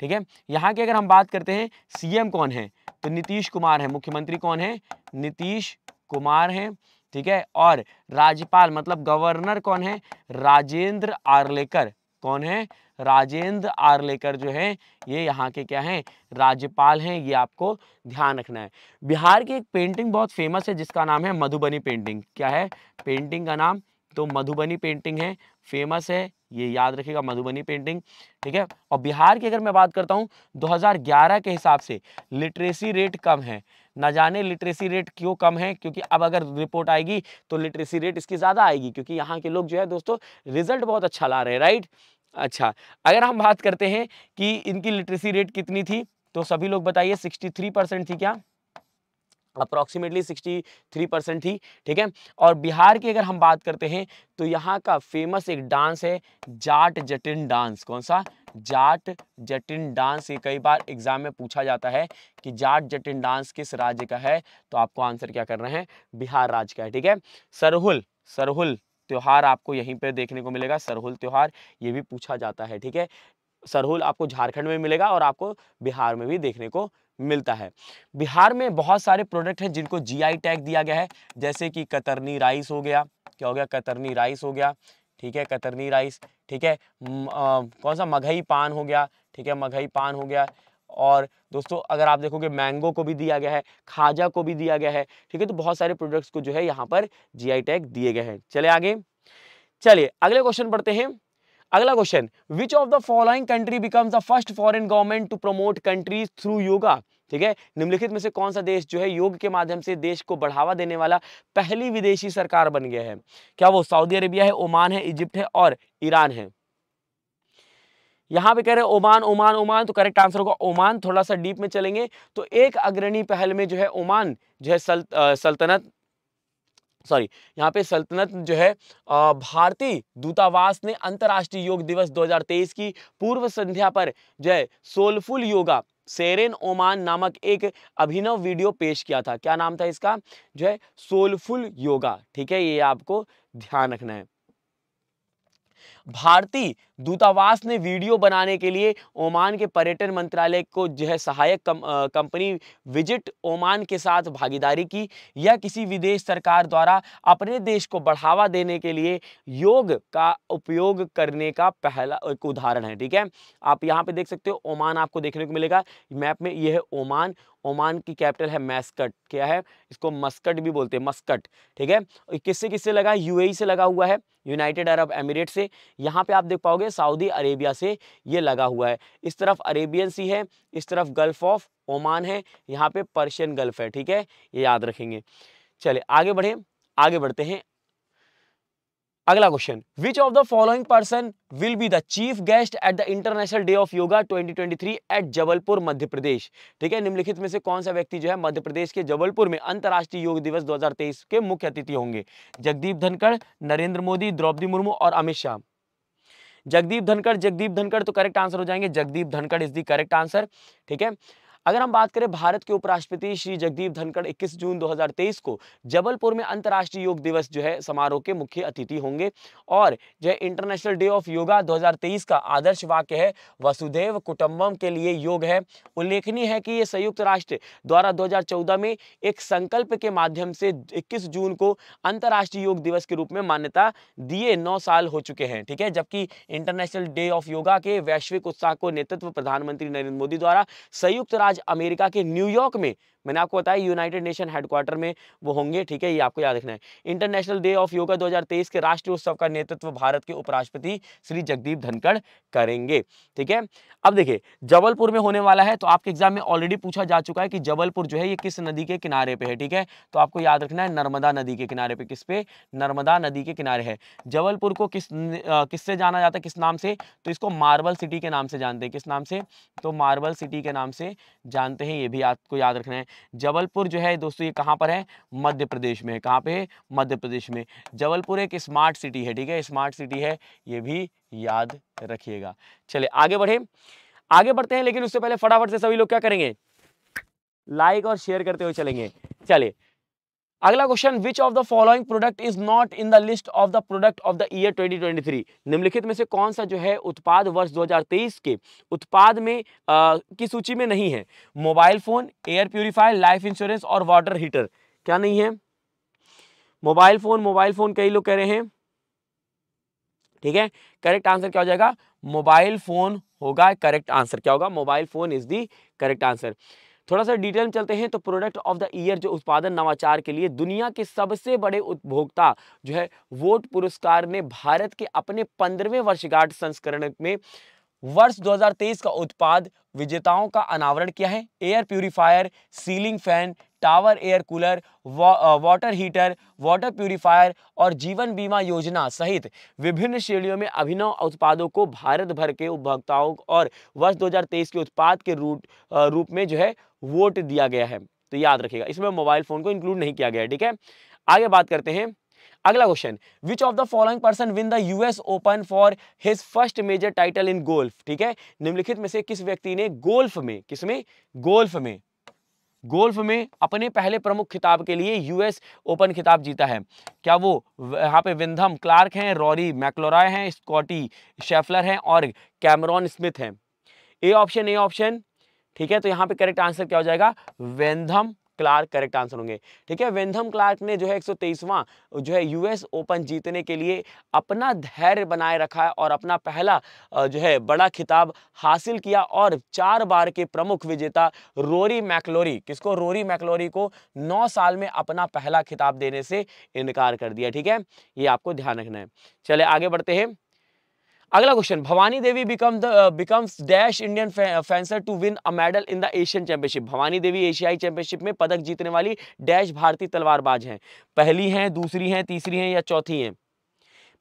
ठीक है? यहाँ की अगर हम बात करते हैं सीएम कौन है? तो नीतीश कुमार है। मुख्यमंत्री कौन है? नीतीश कुमार है, ठीक है? और राज्यपाल मतलब गवर्नर कौन है? राजेंद्र आर्लेकर। कौन है? राजेंद्र आर्लेकर जो है, ये यहाँ के क्या हैं? राज्यपाल हैं, ये आपको ध्यान रखना है। बिहार की एक पेंटिंग बहुत फ़ेमस है, जिसका नाम है मधुबनी पेंटिंग क्या है? पेंटिंग का नाम तो मधुबनी पेंटिंग है फ़ेमस है, ये याद रखिएगा मधुबनी पेंटिंग ठीक है? और बिहार की अगर मैं बात करता हूँ 2011 के हिसाब से लिटरेसी रेट कम है। ना जाने लिटरेसी रेट क्यों कम है, क्योंकि अब अगर रिपोर्ट आएगी तो लिटरेसी रेट इसकी ज़्यादा आएगी, क्योंकि यहाँ के लोग जो है दोस्तों रिज़ल्ट बहुत अच्छा ला रहे हैं राइट अच्छा अगर हम बात करते हैं कि इनकी लिटरेसी रेट कितनी थी तो सभी लोग बताइए सिक्सटी थ्री परसेंट थी क्या? अप्रॉक्सीमेटली 63 परसेंट थी, ठीक है? और बिहार की अगर हम बात करते हैं तो यहाँ का फ़ेमस एक डांस है, जाट जटिन डांस कौन सा? जाट जटिन डांस ये कई बार एग्ज़ाम में पूछा जाता है कि जाट जटिन डांस किस राज्य का है तो आपको आंसर क्या करना है? बिहार राज्य का है, ठीक है? सरहुल सरहुल त्योहार आपको यहीं पर देखने को मिलेगा, सरहुल त्योहार, ये भी पूछा जाता है, ठीक है? सरहुल आपको झारखंड में मिलेगा और आपको बिहार में भी देखने को मिलता है। बिहार में बहुत सारे प्रोडक्ट हैं जिनको जीआई टैग दिया गया है, जैसे कि कतरनी राइस हो गया, क्या हो गया? कतरनी राइस हो गया ठीक है, कतरनी राइस, ठीक है? कौन सा मघई पान हो गया, ठीक है मघई पान हो गया। और दोस्तों, अगर आप देखोगे, मैंगो को भी दिया गया है, खाजा को भी दिया गया है, ठीक है? तो बहुत सारे प्रोडक्ट्स को जो है, यहाँ पर जीआई टैग दिए गए हैं। चले आगे। चलिए, अगले क्वेश्चन पढ़ते हैं। अगला question which of the following country becomes the first foreign government to promote countries through yoga ठीक है? निम्नलिखित में से कौन सा देश जो है योग के माध्यम से देश को बढ़ावा देने वाला पहली विदेशी सरकार बन गया है? क्या वो सऊदी अरेबिया है ओमान है इजिप्ट है और ईरान है? यहाँ पे कह रहे हैं ओमान ओमान ओमान तो करेक्ट आंसर होगा ओमान थोड़ा सा डीप में चलेंगे। तो एक अग्रणी पहल में जो है ओमान जो है सल, आ, सल्तनत सॉरी यहाँ पे सल्तनत जो है भारतीय दूतावास ने अंतर्राष्ट्रीय योग दिवस 2023 की पूर्व संध्या पर जो है सोलफुल योगा सेरेन ओमान नामक एक अभिनव वीडियो पेश किया था। क्या नाम था इसका? जो है, सोलफुल योगा। ठीक है, ये आपको ध्यान रखना है। भारतीय दूतावास ने वीडियो बनाने के लिए ओमान के पर्यटन मंत्रालय को जो है सहायक कम, कंपनी विज़िट ओमान के साथ भागीदारी की। या किसी विदेश सरकार द्वारा अपने देश को बढ़ावा देने के लिए योग का उपयोग करने का पहला एक उदाहरण है ठीक है? आप यहाँ पे देख सकते हो ओमान आपको देखने को मिलेगा। मैप में यह है ओमान। ओमान की कैपिटल है मैस्कट। क्या है? इसको मस्कट भी बोलते हैं मस्कट ठीक है? किससे किससे लगा? यूएई से लगा हुआ है यूनाइटेड अरब एमिरेट से। यहाँ पे आप देख पाओगे सऊदी अरेबिया से ये लगा हुआ है। इस तरफ़ अरेबियन सी है, इस तरफ़ गल्फ ऑफ़ ओमान है, यहाँ पे पर्शियन गल्फ है, ठीक है? ये याद रखेंगे। चले आगे बढ़े, आगे बढ़ते हैं। अगला question which of the following person will be the chief guest at the international day of yoga 2023 at Jabalpur Madhya Pradesh ठीक है, निम्नलिखित में से कौन सा व्यक्ति जो है मध्य प्रदेश के जबलपुर में अंतर्राष्ट्रीय योग दिवस 2023 के मुख्य अतिथि होंगे? जगदीप धनखड़, नरेंद्र मोदी, द्रौपदी मुर्मू और अमित शाह। जगदीप धनखड़ जगदीप धनखड़ तो करेक्ट आंसर हो जाएँगे। Jagdeep Dhankhar is the correct answer ठीक है? अगर हम बात करें भारत के उपराष्ट्रपति श्री जगदीप धनखड़ 21 जून 2023 को, जबलपुर में अंतर्राष्ट्रीय योग दिवस जो है समारोह के मुख्य अतिथि होंगे। और जो है इंटरनेशनल डे ऑफ़ योगा 2023 का आदर्श वाक्य है, वसुदेव कुटुंबम के लिए योग है। उल्लेखनीय है कि ये संयुक्त राष्ट्र द्वारा 2014 में एक संकल्प के माध्यम से 21 जून को अंतर्राष्ट्रीय योग दिवस के रूप में मान्यता दिए नौ साल हो चुके हैं, ठीक है? जबकि इंटरनेशनल डे ऑफ़ योगा के वैश्विक उत्साह को नेतृत्व प्रधानमंत्री नरेंद्र मोदी द्वारा संयुक्त राज्य अमेरिका के न्यूयॉर्क में मैंने आपको बताया यूनाइटेड नेशन हेडक्वार्टर में वो होंगे, ठीक है, ये आपको याद रखना है। इंटरनेशनल डे ऑफ़ योगा 2023 के राष्ट्रीय उत्सव का नेतृत्व भारत के उपराष्ट्रपति श्री जगदीप धनखड़ करेंगे, ठीक है? अब देखिए, जबलपुर में होने वाला है तो आपके एग्ज़ाम में ऑलरेडी पूछा जा चुका है कि जबलपुर जो है, ये किस नदी के किनारे पे है, ठीक है? तो आपको याद रखना है, नर्मदा नदी के किनारे पे किस पे? नर्मदा नदी के किनारे है। जबलपुर को किस किससे जाना जाता है, किस नाम से? तो इसको मार्बल सिटी के नाम से जानते हैं, किस नाम से? तो मार्बल सिटी के नाम से जानते हैं, ये भी आपको याद रखना है। जबलपुर जो है दोस्तों, ये कहाँ पर है? मध्य प्रदेश में कहाँ पे है? मध्य प्रदेश में। जबलपुर एक स्मार्ट सिटी है, ठीक है? स्मार्ट सिटी है, ये भी याद रखिएगा। चले आगे बढ़े। आगे बढ़ते हैं, लेकिन उससे पहले फटाफट से सभी लोग क्या करेंगे? लाइक और शेयर करते हुए चलेंगे। चलिए अगला question which of the following product is not in the list of the product of the year 2023 निम्नलिखित में से कौन सा जो है उत्पाद वर्ष 2023 के उत्पाद में आ, की सूची में नहीं है? Mobile phone air purifier life insurance और वाटर हीटर। क्या नहीं है? मोबाइल फ़ोन मोबाइल फ़ोन कई लोग कह रहे हैं। ठीक है? करेक्ट आंसर क्या हो जाएगा? मोबाइल फ़ोन होगा करेक्ट आंसर। क्या होगा? Mobile phone is the correct answer. थोड़ा सा डिटेल में चलते हैं तो प्रोडक्ट ऑफ़ द ईयर जो उत्पादन नवाचार के लिए दुनिया के सबसे बड़े उपभोक्ता जो है, वोट पुरस्कार ने भारत के अपने पंद्रहवें वर्षगांठ संस्करण में वर्ष 2023 का उत्पाद विजेताओं का अनावरण किया है। Air purifier, ceiling fan tower, air cooler water heater, water purifier और जीवन बीमा योजना सहित विभिन्न श्रेणियों में अभिनव उत्पादों को भारत भर के उपभोक्ताओं और वर्ष 2023 के उत्पाद के रूप रूप में जो है वोट दिया गया है। तो याद रखिएगा, इसमें मोबाइल फ़ोन को इंक्लूड नहीं किया गया ठीक है? आगे बात करते हैं। अगला question which of the following person win the US open for his first major title in golf ठीक है? निम्नलिखित में से किस व्यक्ति ने गोल्फ में किसमें गोल्फ में। गोल्फ में अपने पहले प्रमुख खिताब के लिए यूएस ओपन खिताब जीता है। क्या वो यहाँ पे विंधम क्लार्क हैं, रॉरी मैकलोराय हैं, स्कॉटी शेफलर हैं और कैमरॉन स्मिथ हैं। ए ऑप्शन ए ऑप्शन, ठीक है तो यहाँ पे करेक्ट आंसर क्या हो जाएगा? वेंधम क्लार्क करेक्ट आंसर होंगे। ठीक है वेंधम क्लार्क ने जो है एक जो है यूएस ओपन जीतने के लिए अपना धैर्य बनाए रखा है और अपना पहला जो है बड़ा खिताब हासिल किया और चार बार के प्रमुख विजेता रोरी मैकलोरी, किसको? रोरी मैकलोरी को नौ साल में अपना पहला खिताब देने से इनकार कर दिया। ठीक है, ये आपको ध्यान रखना है। चले आगे बढ़ते हैं। अगला question Bhavani Devi become the becomes dash Indian fencer to win a medal in the Asian championship Bhavani Devi एशियाई चैंपियनशिप में पदक जीतने वाली डैश भारतीय तलवारबाज हैं। पहली हैं, दूसरी हैं, तीसरी हैं या चौथी हैं?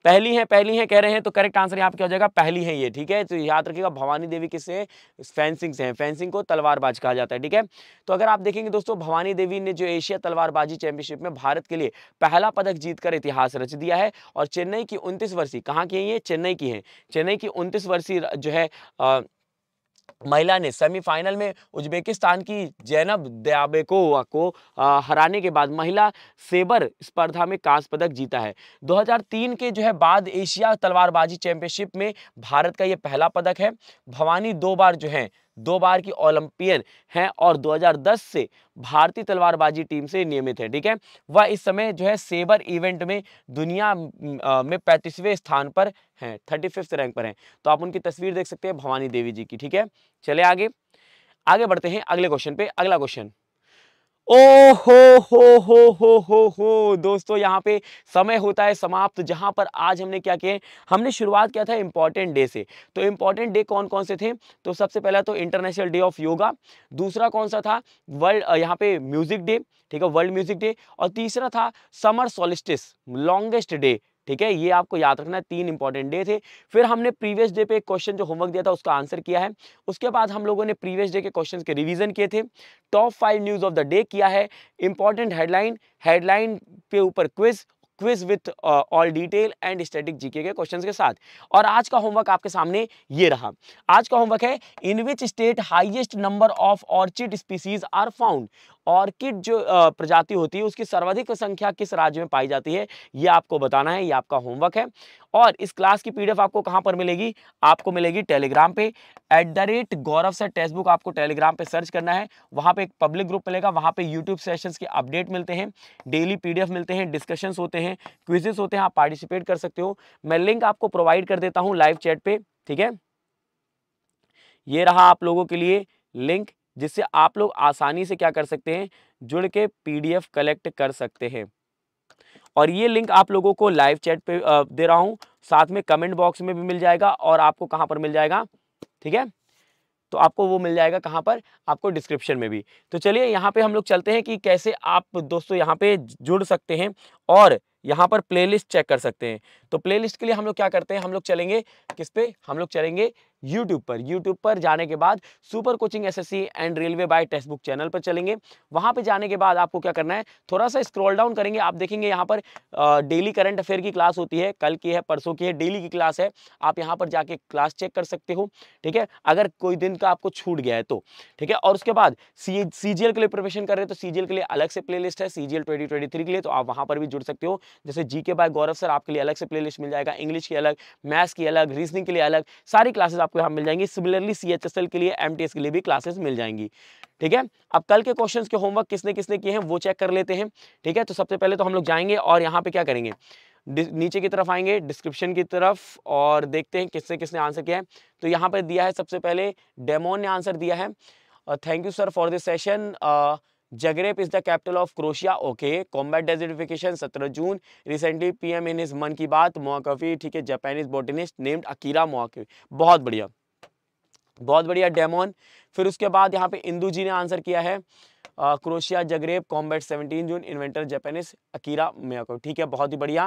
पहली है पहली है, कह रहे हैं तो करेक्ट आंसर यहाँ पे क्या हो जाएगा? पहली है ये, ठीक है? तो याद रखिएगा, भवानी देवी किससे फेंसिंग से है। फेंसिंग को तलवारबाज कहा जाता है, ठीक है? तो अगर आप देखेंगे दोस्तों, भवानी देवी ने जो एशिया तलवारबाजी चैंपियनशिप में भारत के लिए पहला पदक जीतकर इतिहास रच दिया है और चेन्नई की उनतीस वर्षीय, कहाँ की है ये? चेन्नई की है। चेन्नई की उनतीस वर्षीय जो है महिला ने सेमीफाइनल में उज्बेकिस्तान की जैनब दयाबेकोवा को हराने के बाद महिला सेबर स्पर्धा में कांस्य पदक जीता है। 2003 के जो है बाद एशिया तलवारबाजी चैंपियनशिप में भारत का ये पहला पदक है। भवानी दो बार जो है दो बार की ओलंपियन हैं और 2010 से भारतीय तलवारबाजी टीम से नियमित है, ठीक है? वह इस समय जो है सेबर इवेंट में दुनिया में पैंतीसवें स्थान पर हैं, थर्टी फिफ्थ रैंक पर हैं। तो आप उनकी तस्वीर देख सकते हैं भवानी देवी जी की, ठीक है? चले आगे। आगे बढ़ते हैं अगले क्वेश्चन पे, अगला क्वेश्चन। ओ हो हो हो हो हो। हो दोस्तों, यहाँ पे समय होता है समाप्त, जहाँ पर आज हमने क्या किया हमने शुरुआत किया था इंपॉर्टेंट डे से। तो इंपॉर्टेंट डे कौन कौन से थे? तो सबसे पहला तो इंटरनेशनल डे ऑफ़ योगा दूसरा कौन सा था? वर्ल्ड यहाँ पे म्यूज़िक डे ठीक है वर्ल्ड म्यूज़िक डे और तीसरा था समर सोलिस्टिस लॉन्गेस्ट डे ठीक है? ये आपको याद रखना तीन इंपॉर्टेंट डे थे। फिर हमने प्रीवियस डे पे एक क्वेश्चन जो होमवर्क दिया था, उसका आंसर किया है। उसके बाद हम लोगों ने प्रीवियस डे के क्वेश्चंस के रिवीजन किए थे। Top five news of the day किया है। इंपॉर्टेंट हेडलाइन हेडलाइन पे ऊपर quiz quiz with all detail and static GK के क्वेश्चंस के साथ। और आज का होमवर्क आपके सामने ये रहा। आज का होमवर्क है in which state highest number of orchid species are found orchid जो प्रजाति होती है, उसकी सर्वाधिक संख्या किस राज्य में पाई जाती है, ये आपको बताना है, ये आपका होमवर्क है। और इस क्लास की पीडीएफ आपको कहाँ पर मिलेगी? आपको मिलेगी टेलीग्राम पे, at the rate Gaurav sir textbook आपको टेलीग्राम पे सर्च करना है। वहाँ पे एक पब्लिक ग्रुप मिलेगा, वहाँ पे यूट्यूब सेशंस के अपडेट मिलते हैं, डेली पीडीएफ मिलते हैं, डिस्कशंस होते हैं, क्विजेस होते हैं, आप पार्टिसिपेट कर सकते हो। मैं लिंक आपको प्रोवाइड कर देता हूँ लाइव चैट पे, ठीक है? ये रहा आप लोगों के लिए लिंक। जिससे आप लोग आसानी से क्या कर सकते हैं, जुड़ के पीडीएफ कलेक्ट कर सकते हैं। और ये लिंक आप लोगों को लाइव चैट पे दे रहा हूँ, साथ में कमेंट बॉक्स में भी मिल जाएगा और आपको कहाँ पर मिल जाएगा, ठीक है? तो आपको वो मिल जाएगा कहाँ पर? आपको डिस्क्रिप्शन में भी। तो चलिए, यहाँ पे हम लोग चलते हैं कि कैसे आप दोस्तों यहाँ पे जुड़ सकते हैं और यहाँ पर प्लेलिस्ट चेक कर सकते हैं। तो प्लेलिस्ट के लिए हम लोग क्या करते हैं, हम लोग चलेंगे, किस पे? हम लोग चलेंगे यूट्यूब पर। यूट्यूब पर जाने के बाद super coaching SSC and railway by textbook channel पर चलेंगे। वहाँ पे जाने के बाद आपको क्या करना है, थोड़ा सा स्क्रॉल डाउन करेंगे। आप देखेंगे यहाँ पर डेली करंट अफेयर की क्लास होती है, कल की है, परसों की है डेली की क्लास है। आप यहाँ पर जाके क्लास चेक कर सकते हो, ठीक है? अगर कोई दिन का आपको छूट गया है तो ठीक है? और उसके बाद सी सीजीएल के लिए प्रिपरेशन कर रहे हैं तो सीजीएल के लिए अलग से प्ले है सीजीएल ट्वेंटी के लिए तो आप वहाँ पर भी जुड़ सकते हो। जैसे जी के बाय गौरव सर आपके लिए अलग से प्ले मिल जाएगा इंग्लिश की अलग मैथ्स की अलग रीजनिंग के लिए अलग, सारी क्लासेस आपको यहाँ मिल जाएँगी। सिमिलरली सी के लिए एम के लिए भी क्लासेस मिल जाएँगी। ठीक है? अब कल के क्वेश्चंस के होमवर्क किसने किसने किए हैं, वो चेक कर लेते हैं। ठीक है? तो सबसे पहले तो हम लोग जाएँगे और यहाँ पे क्या करेंगे? नीचे की तरफ़ आएँगे डिस्क्रिप्शन की तरफ़ और देखते हैं किसने किसने आंसर किया है। तो यहाँ पर दिया है सबसे पहले डेमोन ने आंसर दिया है। Thank you sir for this session Zagreb is the capital of Croatia okay combat desertification सत्रह जून। Recently PM in his Mann Ki Baat मोकफी ठीक है जापानीज बोटनिस्ट नेम्ड अकीरा मोकफी बहुत बढ़िया। बहुत बढ़िया डेमोन फिर उसके बाद यहाँ पे इंदू जी ने आंसर किया है Croatia Zagreb, combat 17 June, inventor Japanese, Akira मियाको। ठीक है, बहुत ही बढ़िया।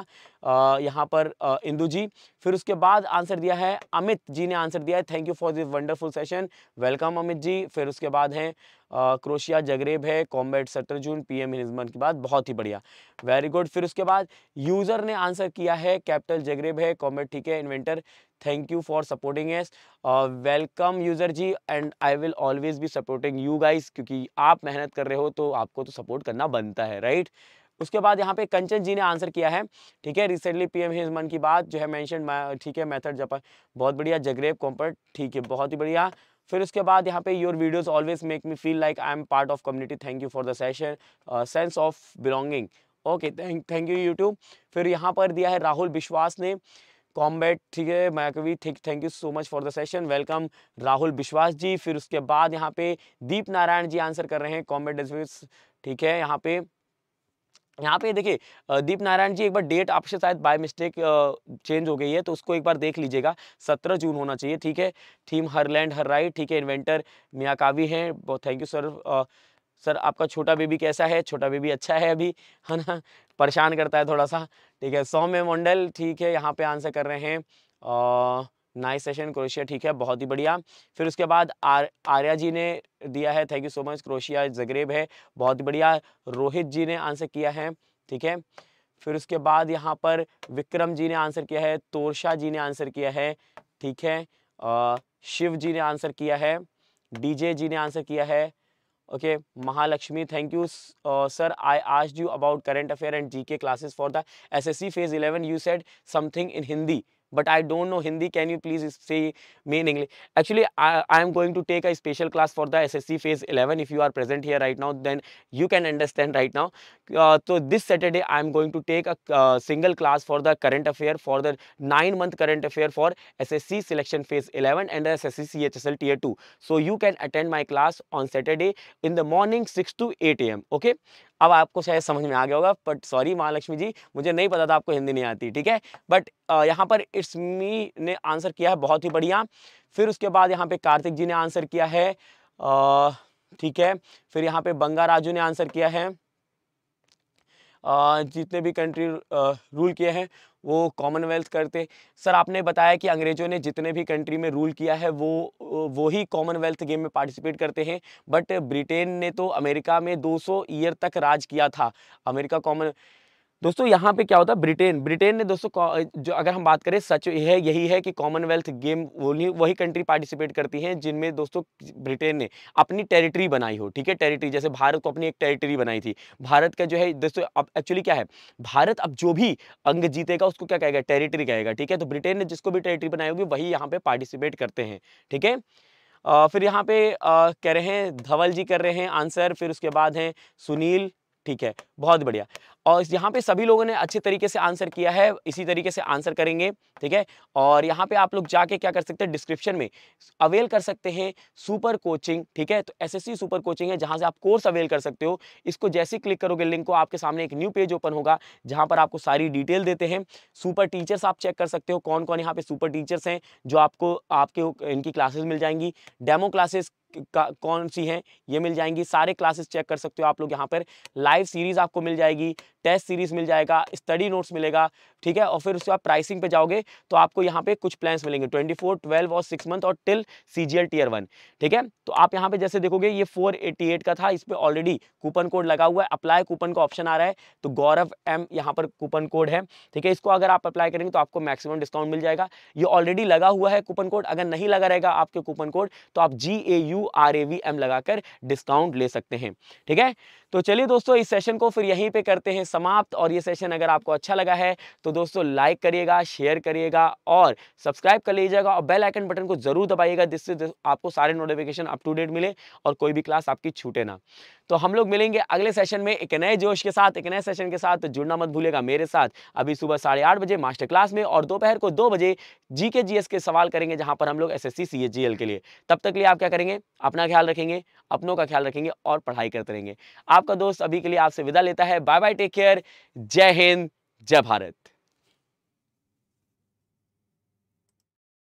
यहाँ पर इंदू जी। फिर उसके बाद आंसर दिया है अमित जी ने आंसर दिया है। Thank you for this wonderful session welcome Amit ji. फिर उसके बाद है क्रोशिया जगरेब है, कॉम्बैट सत्रह जून पी एम हिजमन की बात बहुत ही बढ़िया। वेरी गुड फिर उसके बाद यूज़र ने आंसर किया है, कैपिटल जगरेब है, कॉम्बैट, ठीक है, inventor. Thank you for supporting us welcome user ji and I will always be supporting you guys क्योंकि आप मेहनत कर रहे हो तो आपको तो सपोर्ट करना बनता है राइट उसके बाद यहाँ पे कंचन जी ने आंसर किया है, ठीक है? रिसेंटली पीएम हिज मन की बात जो है मेंशन ठीक है मेथड जापान बहुत बढ़िया जगरेब कॉम्पर्ट ठीक है, बहुत ही बढ़िया। फिर उसके बाद यहाँ पे your videos always make me feel like I am part of community thank you for the session sense of belonging okay thank you YouTube फिर यहाँ पर दिया है राहुल विश्वास ने कॉम्बैट ठीक है मैकवी ठीक thank you so much for the session welcome Rahul Vishwas ji, फिर उसके बाद यहाँ पे दीप नारायण जी आंसर कर रहे हैं कॉम्बैट ठीक है, यहाँ पे यहाँ पे देखिए दीप नारायण जी, एक बार डेट आपसे शायद बाय मिस्टेक चेंज हो गई है तो उसको एक बार देख लीजिएगा। सत्रह जून होना चाहिए, ठीक है theme her land her right ठीक है इन्वेंटर मियाकावी हैं, बहुत थैंक यू सर सर आपका छोटा बेबी कैसा है? छोटा बेबी अच्छा है अभी? है ना? परेशान करता है थोड़ा सा। ठीक है सौम्य मंडल ठीक है यहाँ पे आंसर कर रहे हैं। नाइस सेशन क्रोशिया ठीक है बहुत ही बढ़िया। फिर उसके बाद आर आर्या जी ने दिया है thank you so much Croatia Zagreb है बहुत ही बढ़िया। रोहित जी ने आंसर किया है ठीक है। फिर उसके बाद यहाँ पर विक्रम जी ने आंसर किया है तोरशा जी ने आंसर किया है ठीक है। आ, शिव जी ने आंसर किया है डीजे जी ने आंसर किया है Okay, Mahalakshmi, thank you, uh, sir. I asked you about current affair and GK classes for the SSC phase 11. You said something in Hindi, but I don't know Hindi. Can you please say me in English? Actually, I, I am going to take a special class for the SSC phase 11. If you are present here right now, then you can understand right now. तो this Saturday I am going to take a single class for the current affair for the nine month current affair for S S C selection phase 11 and S S C C H S L T A two so you can attend my class on Saturday in the morning six to eight A M okay अब आपको शायद समझ में आ गया होगा but sorry Mahalakshmi जी, मुझे नहीं पता था आपको हिंदी नहीं आती, ठीक है? बट यहाँ पर इट्स मी ने आंसर किया है, बहुत ही बढ़िया। फिर उसके बाद यहाँ पर कार्तिक जी ने आंसर किया है ठीक है? फिर यहाँ पर बंगा राजू ने आंसर किया है। जितने भी कंट्री रूल किए हैं, वो कॉमनवेल्थ करते सर, आपने बताया कि अंग्रेज़ों ने जितने भी कंट्री में रूल किया है, वो वो ही कॉमनवेल्थ गेम में पार्टिसिपेट करते हैं। बट ब्रिटेन ने तो अमेरिका में 200 ईयर तक राज किया था। अमेरिका कॉमन दोस्तों, यहाँ पे क्या होता है, ब्रिटेन ब्रिटेन ने दोस्तों जो अगर हम बात करें, सच है, यही है कि कॉमनवेल्थ गेम वही वही कंट्री पार्टिसिपेट करती हैं, जिनमें दोस्तों ब्रिटेन ने अपनी टेरिटरी बनाई हो, ठीक है? टेरिटरी जैसे भारत को अपनी एक टेरिटरी बनाई थी। भारत का जो है, दोस्तों, अब एक्चुअली क्या है, भारत अब जो भी अंग जीतेगा, उसको क्या कहेगा टेरिटरी कहेगा, ठीक है? तो ब्रिटेन ने जिसको भी टेरिटरी बनाई होगी, वही यहाँ पे पार्टिसिपेट करते हैं, ठीक है? फिर यहाँ पे कह रहे हैं, धवल जी कर रहे हैं आंसर फिर उसके बाद हैं सुनील, ठीक है? बहुत बढ़िया। और यहाँ पे सभी लोगों ने अच्छे तरीके से आंसर किया है, इसी तरीके से आंसर करेंगे, ठीक है? और यहाँ पे आप लोग जाके क्या कर सकते हैं, डिस्क्रिप्शन में अवेल कर सकते हैं सुपर कोचिंग ठीक है? तो एसएससी सुपर कोचिंग है, जहाँ से आप कोर्स अवेल कर सकते हो। इसको जैसे क्लिक करोगे लिंक को आपके सामने एक न्यू पेज ओपन होगा, जहाँ पर आपको सारी डिटेल देते हैं। सुपर टीचर्स आप चेक कर सकते हो कौन कौन यहाँ पे सुपर टीचर्स हैं, जो आपको, आपके इनकी क्लासेस मिल जाएँगी। डेमो क्लासेस का, कौन सी हैं, ये मिल जाएँगी, सारे क्लासेस चेक कर सकते हो आप लोग यहाँ पर। लाइव सीरीज़ आपको मिल जाएगी टेस्ट सीरीज़ मिल जाएगा स्टडी नोट्स मिलेगा ठीक है? और फिर उसके बाद प्राइसिंग पे जाओगे तो आपको यहाँ पे कुछ प्लान्स मिलेंगे 24, 12 और 6 मंथ और टिल सीजीएल टीयर वन ठीक है? तो आप यहाँ पे जैसे देखोगे ये 488 का था इस पर ऑलरेडी कूपन कोड लगा हुआ है अप्लाई कूपन का ऑप्शन आ रहा है तो गौरव एम यहाँ पर कूपन कोड है ठीक है? इसको अगर आप अप्लाई करेंगे तो आपको मैक्सिमम डिस्काउंट मिल जाएगा। ये ऑलरेडी लगा हुआ है कूपन कोड अगर नहीं लगा रहेगा आपके कूपन कोड तो आप G A U R A V M लगाकर डिस्काउंट ले सकते हैं ठीक है? तो चलिए दोस्तों, इस सेशन को फिर यहीं पे करते हैं समाप्त और ये सेशन अगर आपको अच्छा लगा है तो दोस्तों लाइक करिएगा शेयर करिएगा और सब्सक्राइब कर लीजिएगा और बेल आइकन बटन को ज़रूर दबाइएगा जिससे आपको सारे नोटिफिकेशन अप टू डेट मिले और कोई भी क्लास आपकी छूटे ना। तो हम लोग मिलेंगे अगले सेशन में एक नए जोश के साथ, एक नए सेशन के साथ। तो जुड़ना मत भूलेगा मेरे साथ। अभी सुबह साढ़े आठ बजे मास्टर क्लास में और दोपहर को दो बजे जी के जी एस के सवाल करेंगे, जहाँ पर हम लोग S S C C H G L के लिए। तब तक लिए आप क्या करेंगे? अपना ख्याल रखेंगे, अपनों का ख्याल रखेंगे और पढ़ाई करते रहेंगे। आपका दोस्त अभी के लिए आपसे विदा लेता है। बाय बाय टेक केयर जय हिंद, जय भारत।